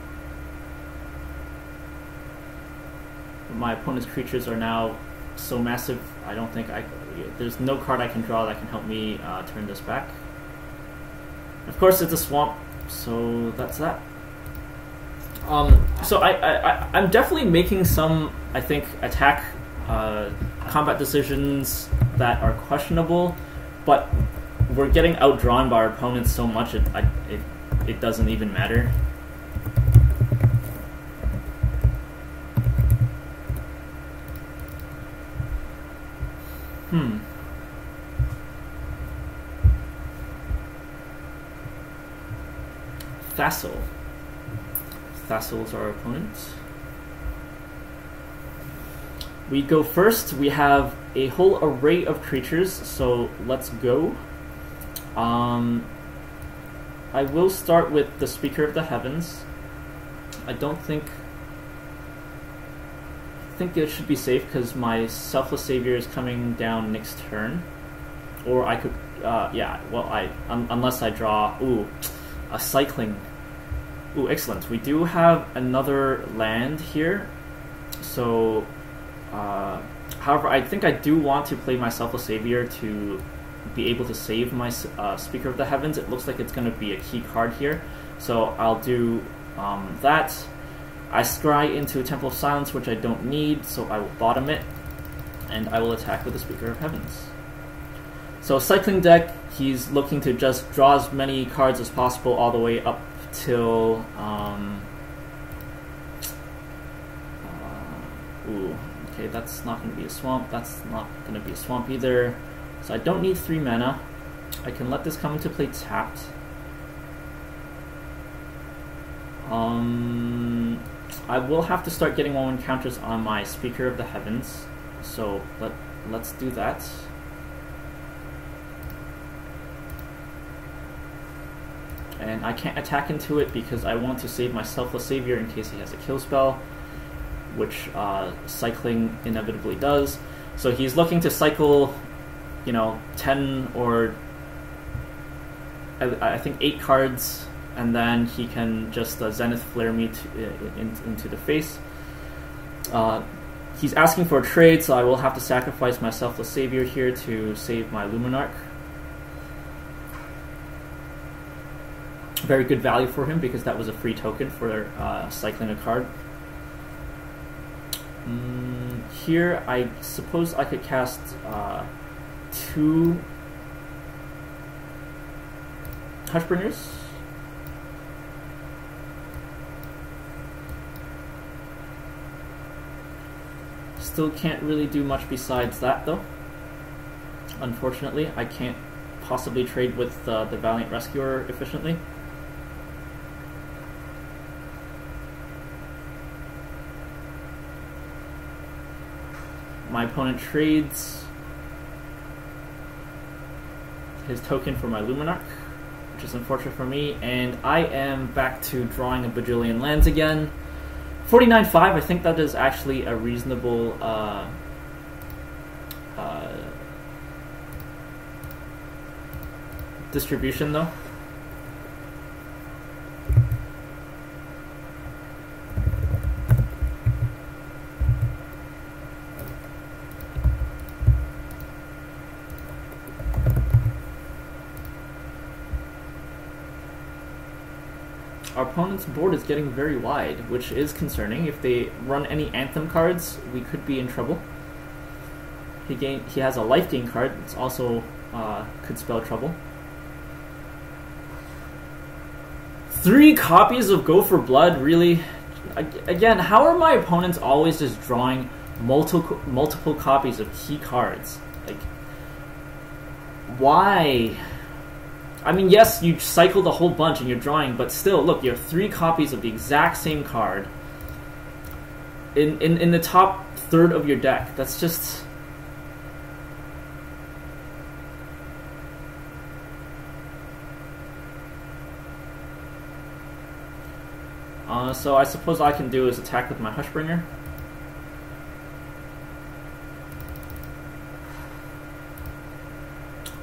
But my opponent's creatures are now so massive, I don't think I... There's no card I can draw that can help me uh, turn this back. Of course, it's a swamp, so that's that. Um, so I, I, I'm definitely making some, I think, attack uh, combat decisions that are questionable, but we're getting outdrawn by our opponents so much it, I, it, it doesn't even matter. Hmm. Thassel. Thassel's our opponent. We go first. We have a whole array of creatures, so let's go. Um, I will start with the Speaker of the Heavens. I don't think... I think it should be safe because my Selfless Savior is coming down next turn. Or I could... Uh, yeah, well, I un unless I draw... Ooh, a Cycling. Ooh, excellent. We do have another land here. So... Uh, however, I think I do want to play myself Selfless Savior to be able to save my uh, Speaker of the Heavens. It looks like it's going to be a key card here. So I'll do um, that. I scry into Temple of Silence, which I don't need, so I will bottom it, and I will attack with the Speaker of Heavens. So cycling deck, he's looking to just draw as many cards as possible all the way up till... Um, uh, ooh, okay, that's not going to be a swamp, that's not going to be a swamp either. So I don't need 3 mana. I can let this come into play tapped. Um, I will have to start getting one encounters on my Speaker of the Heavens, so let, let's do that. And I can't attack into it because I want to save my Selfless Savior in case he has a kill spell, which uh, cycling inevitably does. So he's looking to cycle, you know, 10 or I, I think 8 cards and then he can just uh, Zenith Flare me to, uh, in, into the face. Uh, he's asking for a trade, so I will have to sacrifice my Selfless Savior here to save my Luminarch. Very good value for him because that was a free token for uh, cycling a card. Mm, here, I suppose I could cast uh, two Hushbringers. Still can't really do much besides that, though. Unfortunately, I can't possibly trade with uh, the Valiant Rescuer efficiently. My opponent trades his token for my Luminarch, which is unfortunate for me, and I am back to drawing a bajillion lands again. 49.5, I think that is actually a reasonable uh, uh, distribution, though. Opponent's board is getting very wide, which is concerning. If they run any Anthem cards, we could be in trouble. He gain he has a life gain card. It's also uh, could spell trouble. Three copies of Go for Blood, really? Again, how are my opponents always just drawing multiple multiple copies of key cards? Like, why? I mean, yes, you cycled a whole bunch in your drawing, but still, look, you have three copies of the exact same card in, in, in the top third of your deck. That's just... Uh, so I suppose all I can do is attack with my Hushbringer.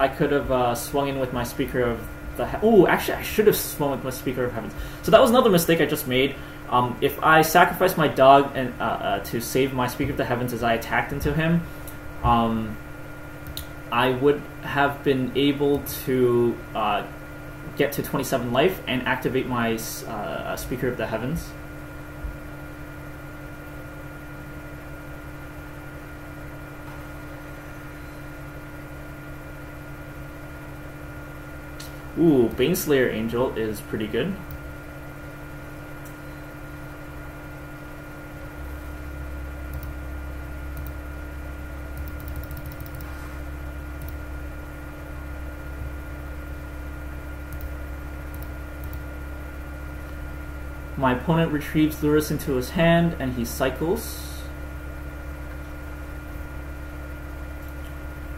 I could have uh, swung in with my Speaker of the Oh, actually, I should have swung with my Speaker of Heavens. So that was another mistake I just made. Um, if I sacrificed my dog and uh, uh, to save my Speaker of the Heavens as I attacked into him, um, I would have been able to uh, get to 27 life and activate my uh, Speaker of the Heavens. Ooh, Baneslayer Angel is pretty good. My opponent retrieves Lurrus into his hand and he cycles.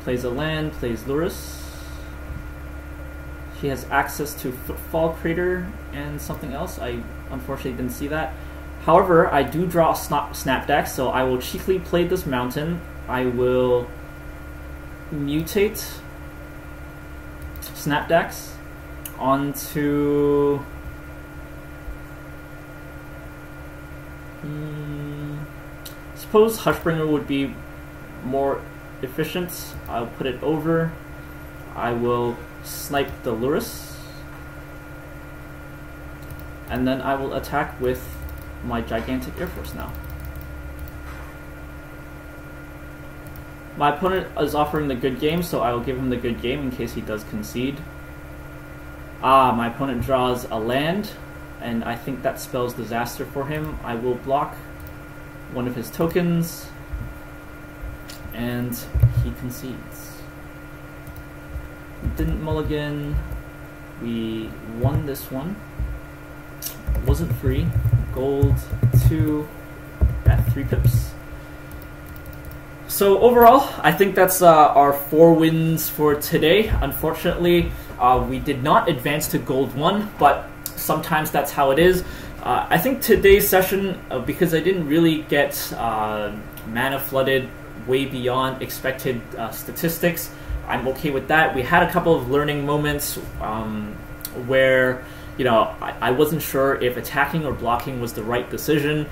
Plays a land, plays Lurrus. He has access to Footfall Crater and something else. I unfortunately didn't see that. However, I do draw a snap, Snapdax, so I will cheaply play this mountain. I will mutate Snapdax onto hmm, suppose Hushbringer would be more efficient. I'll put it over. I will snipe the Lurrus. And then I will attack with my gigantic Air Force now. My opponent is offering the good game, so I will give him the good game in case he does concede. Ah, my opponent draws a land, and I think that spells disaster for him. I will block one of his tokens, and he concedes. Didn't mulligan. We won this one. Wasn't free. Gold, two, at three pips. So overall, I think that's uh, our four wins for today. Unfortunately, uh, we did not advance to gold one, but sometimes that's how it is. Uh, I think today's session, uh, because I didn't really get uh, mana flooded way beyond expected uh, statistics, I'm okay with that. We had a couple of learning moments um, where you know I, I wasn't sure if attacking or blocking was the right decision.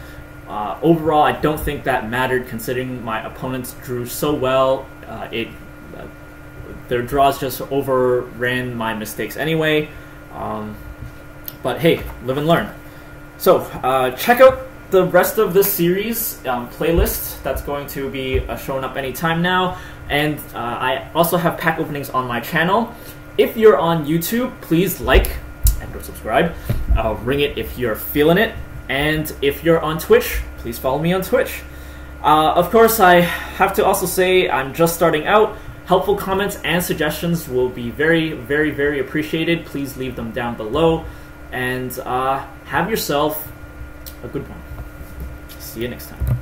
Uh, overall, I don't think that mattered considering my opponents drew so well. Uh, it uh, their draws just overran my mistakes anyway. Um, but hey, live and learn. So uh, check out the rest of this series um, playlist that's going to be uh, showing up anytime now. And uh, I also have pack openings on my channel. If you're on YouTube, please like and or subscribe. ring it if you're feeling it. And if you're on Twitch, please follow me on Twitch. Uh, of course, I have to also say I'm just starting out. Helpful comments and suggestions will be very, very, very appreciated. Please leave them down below. And uh, have yourself a good one. See you next time.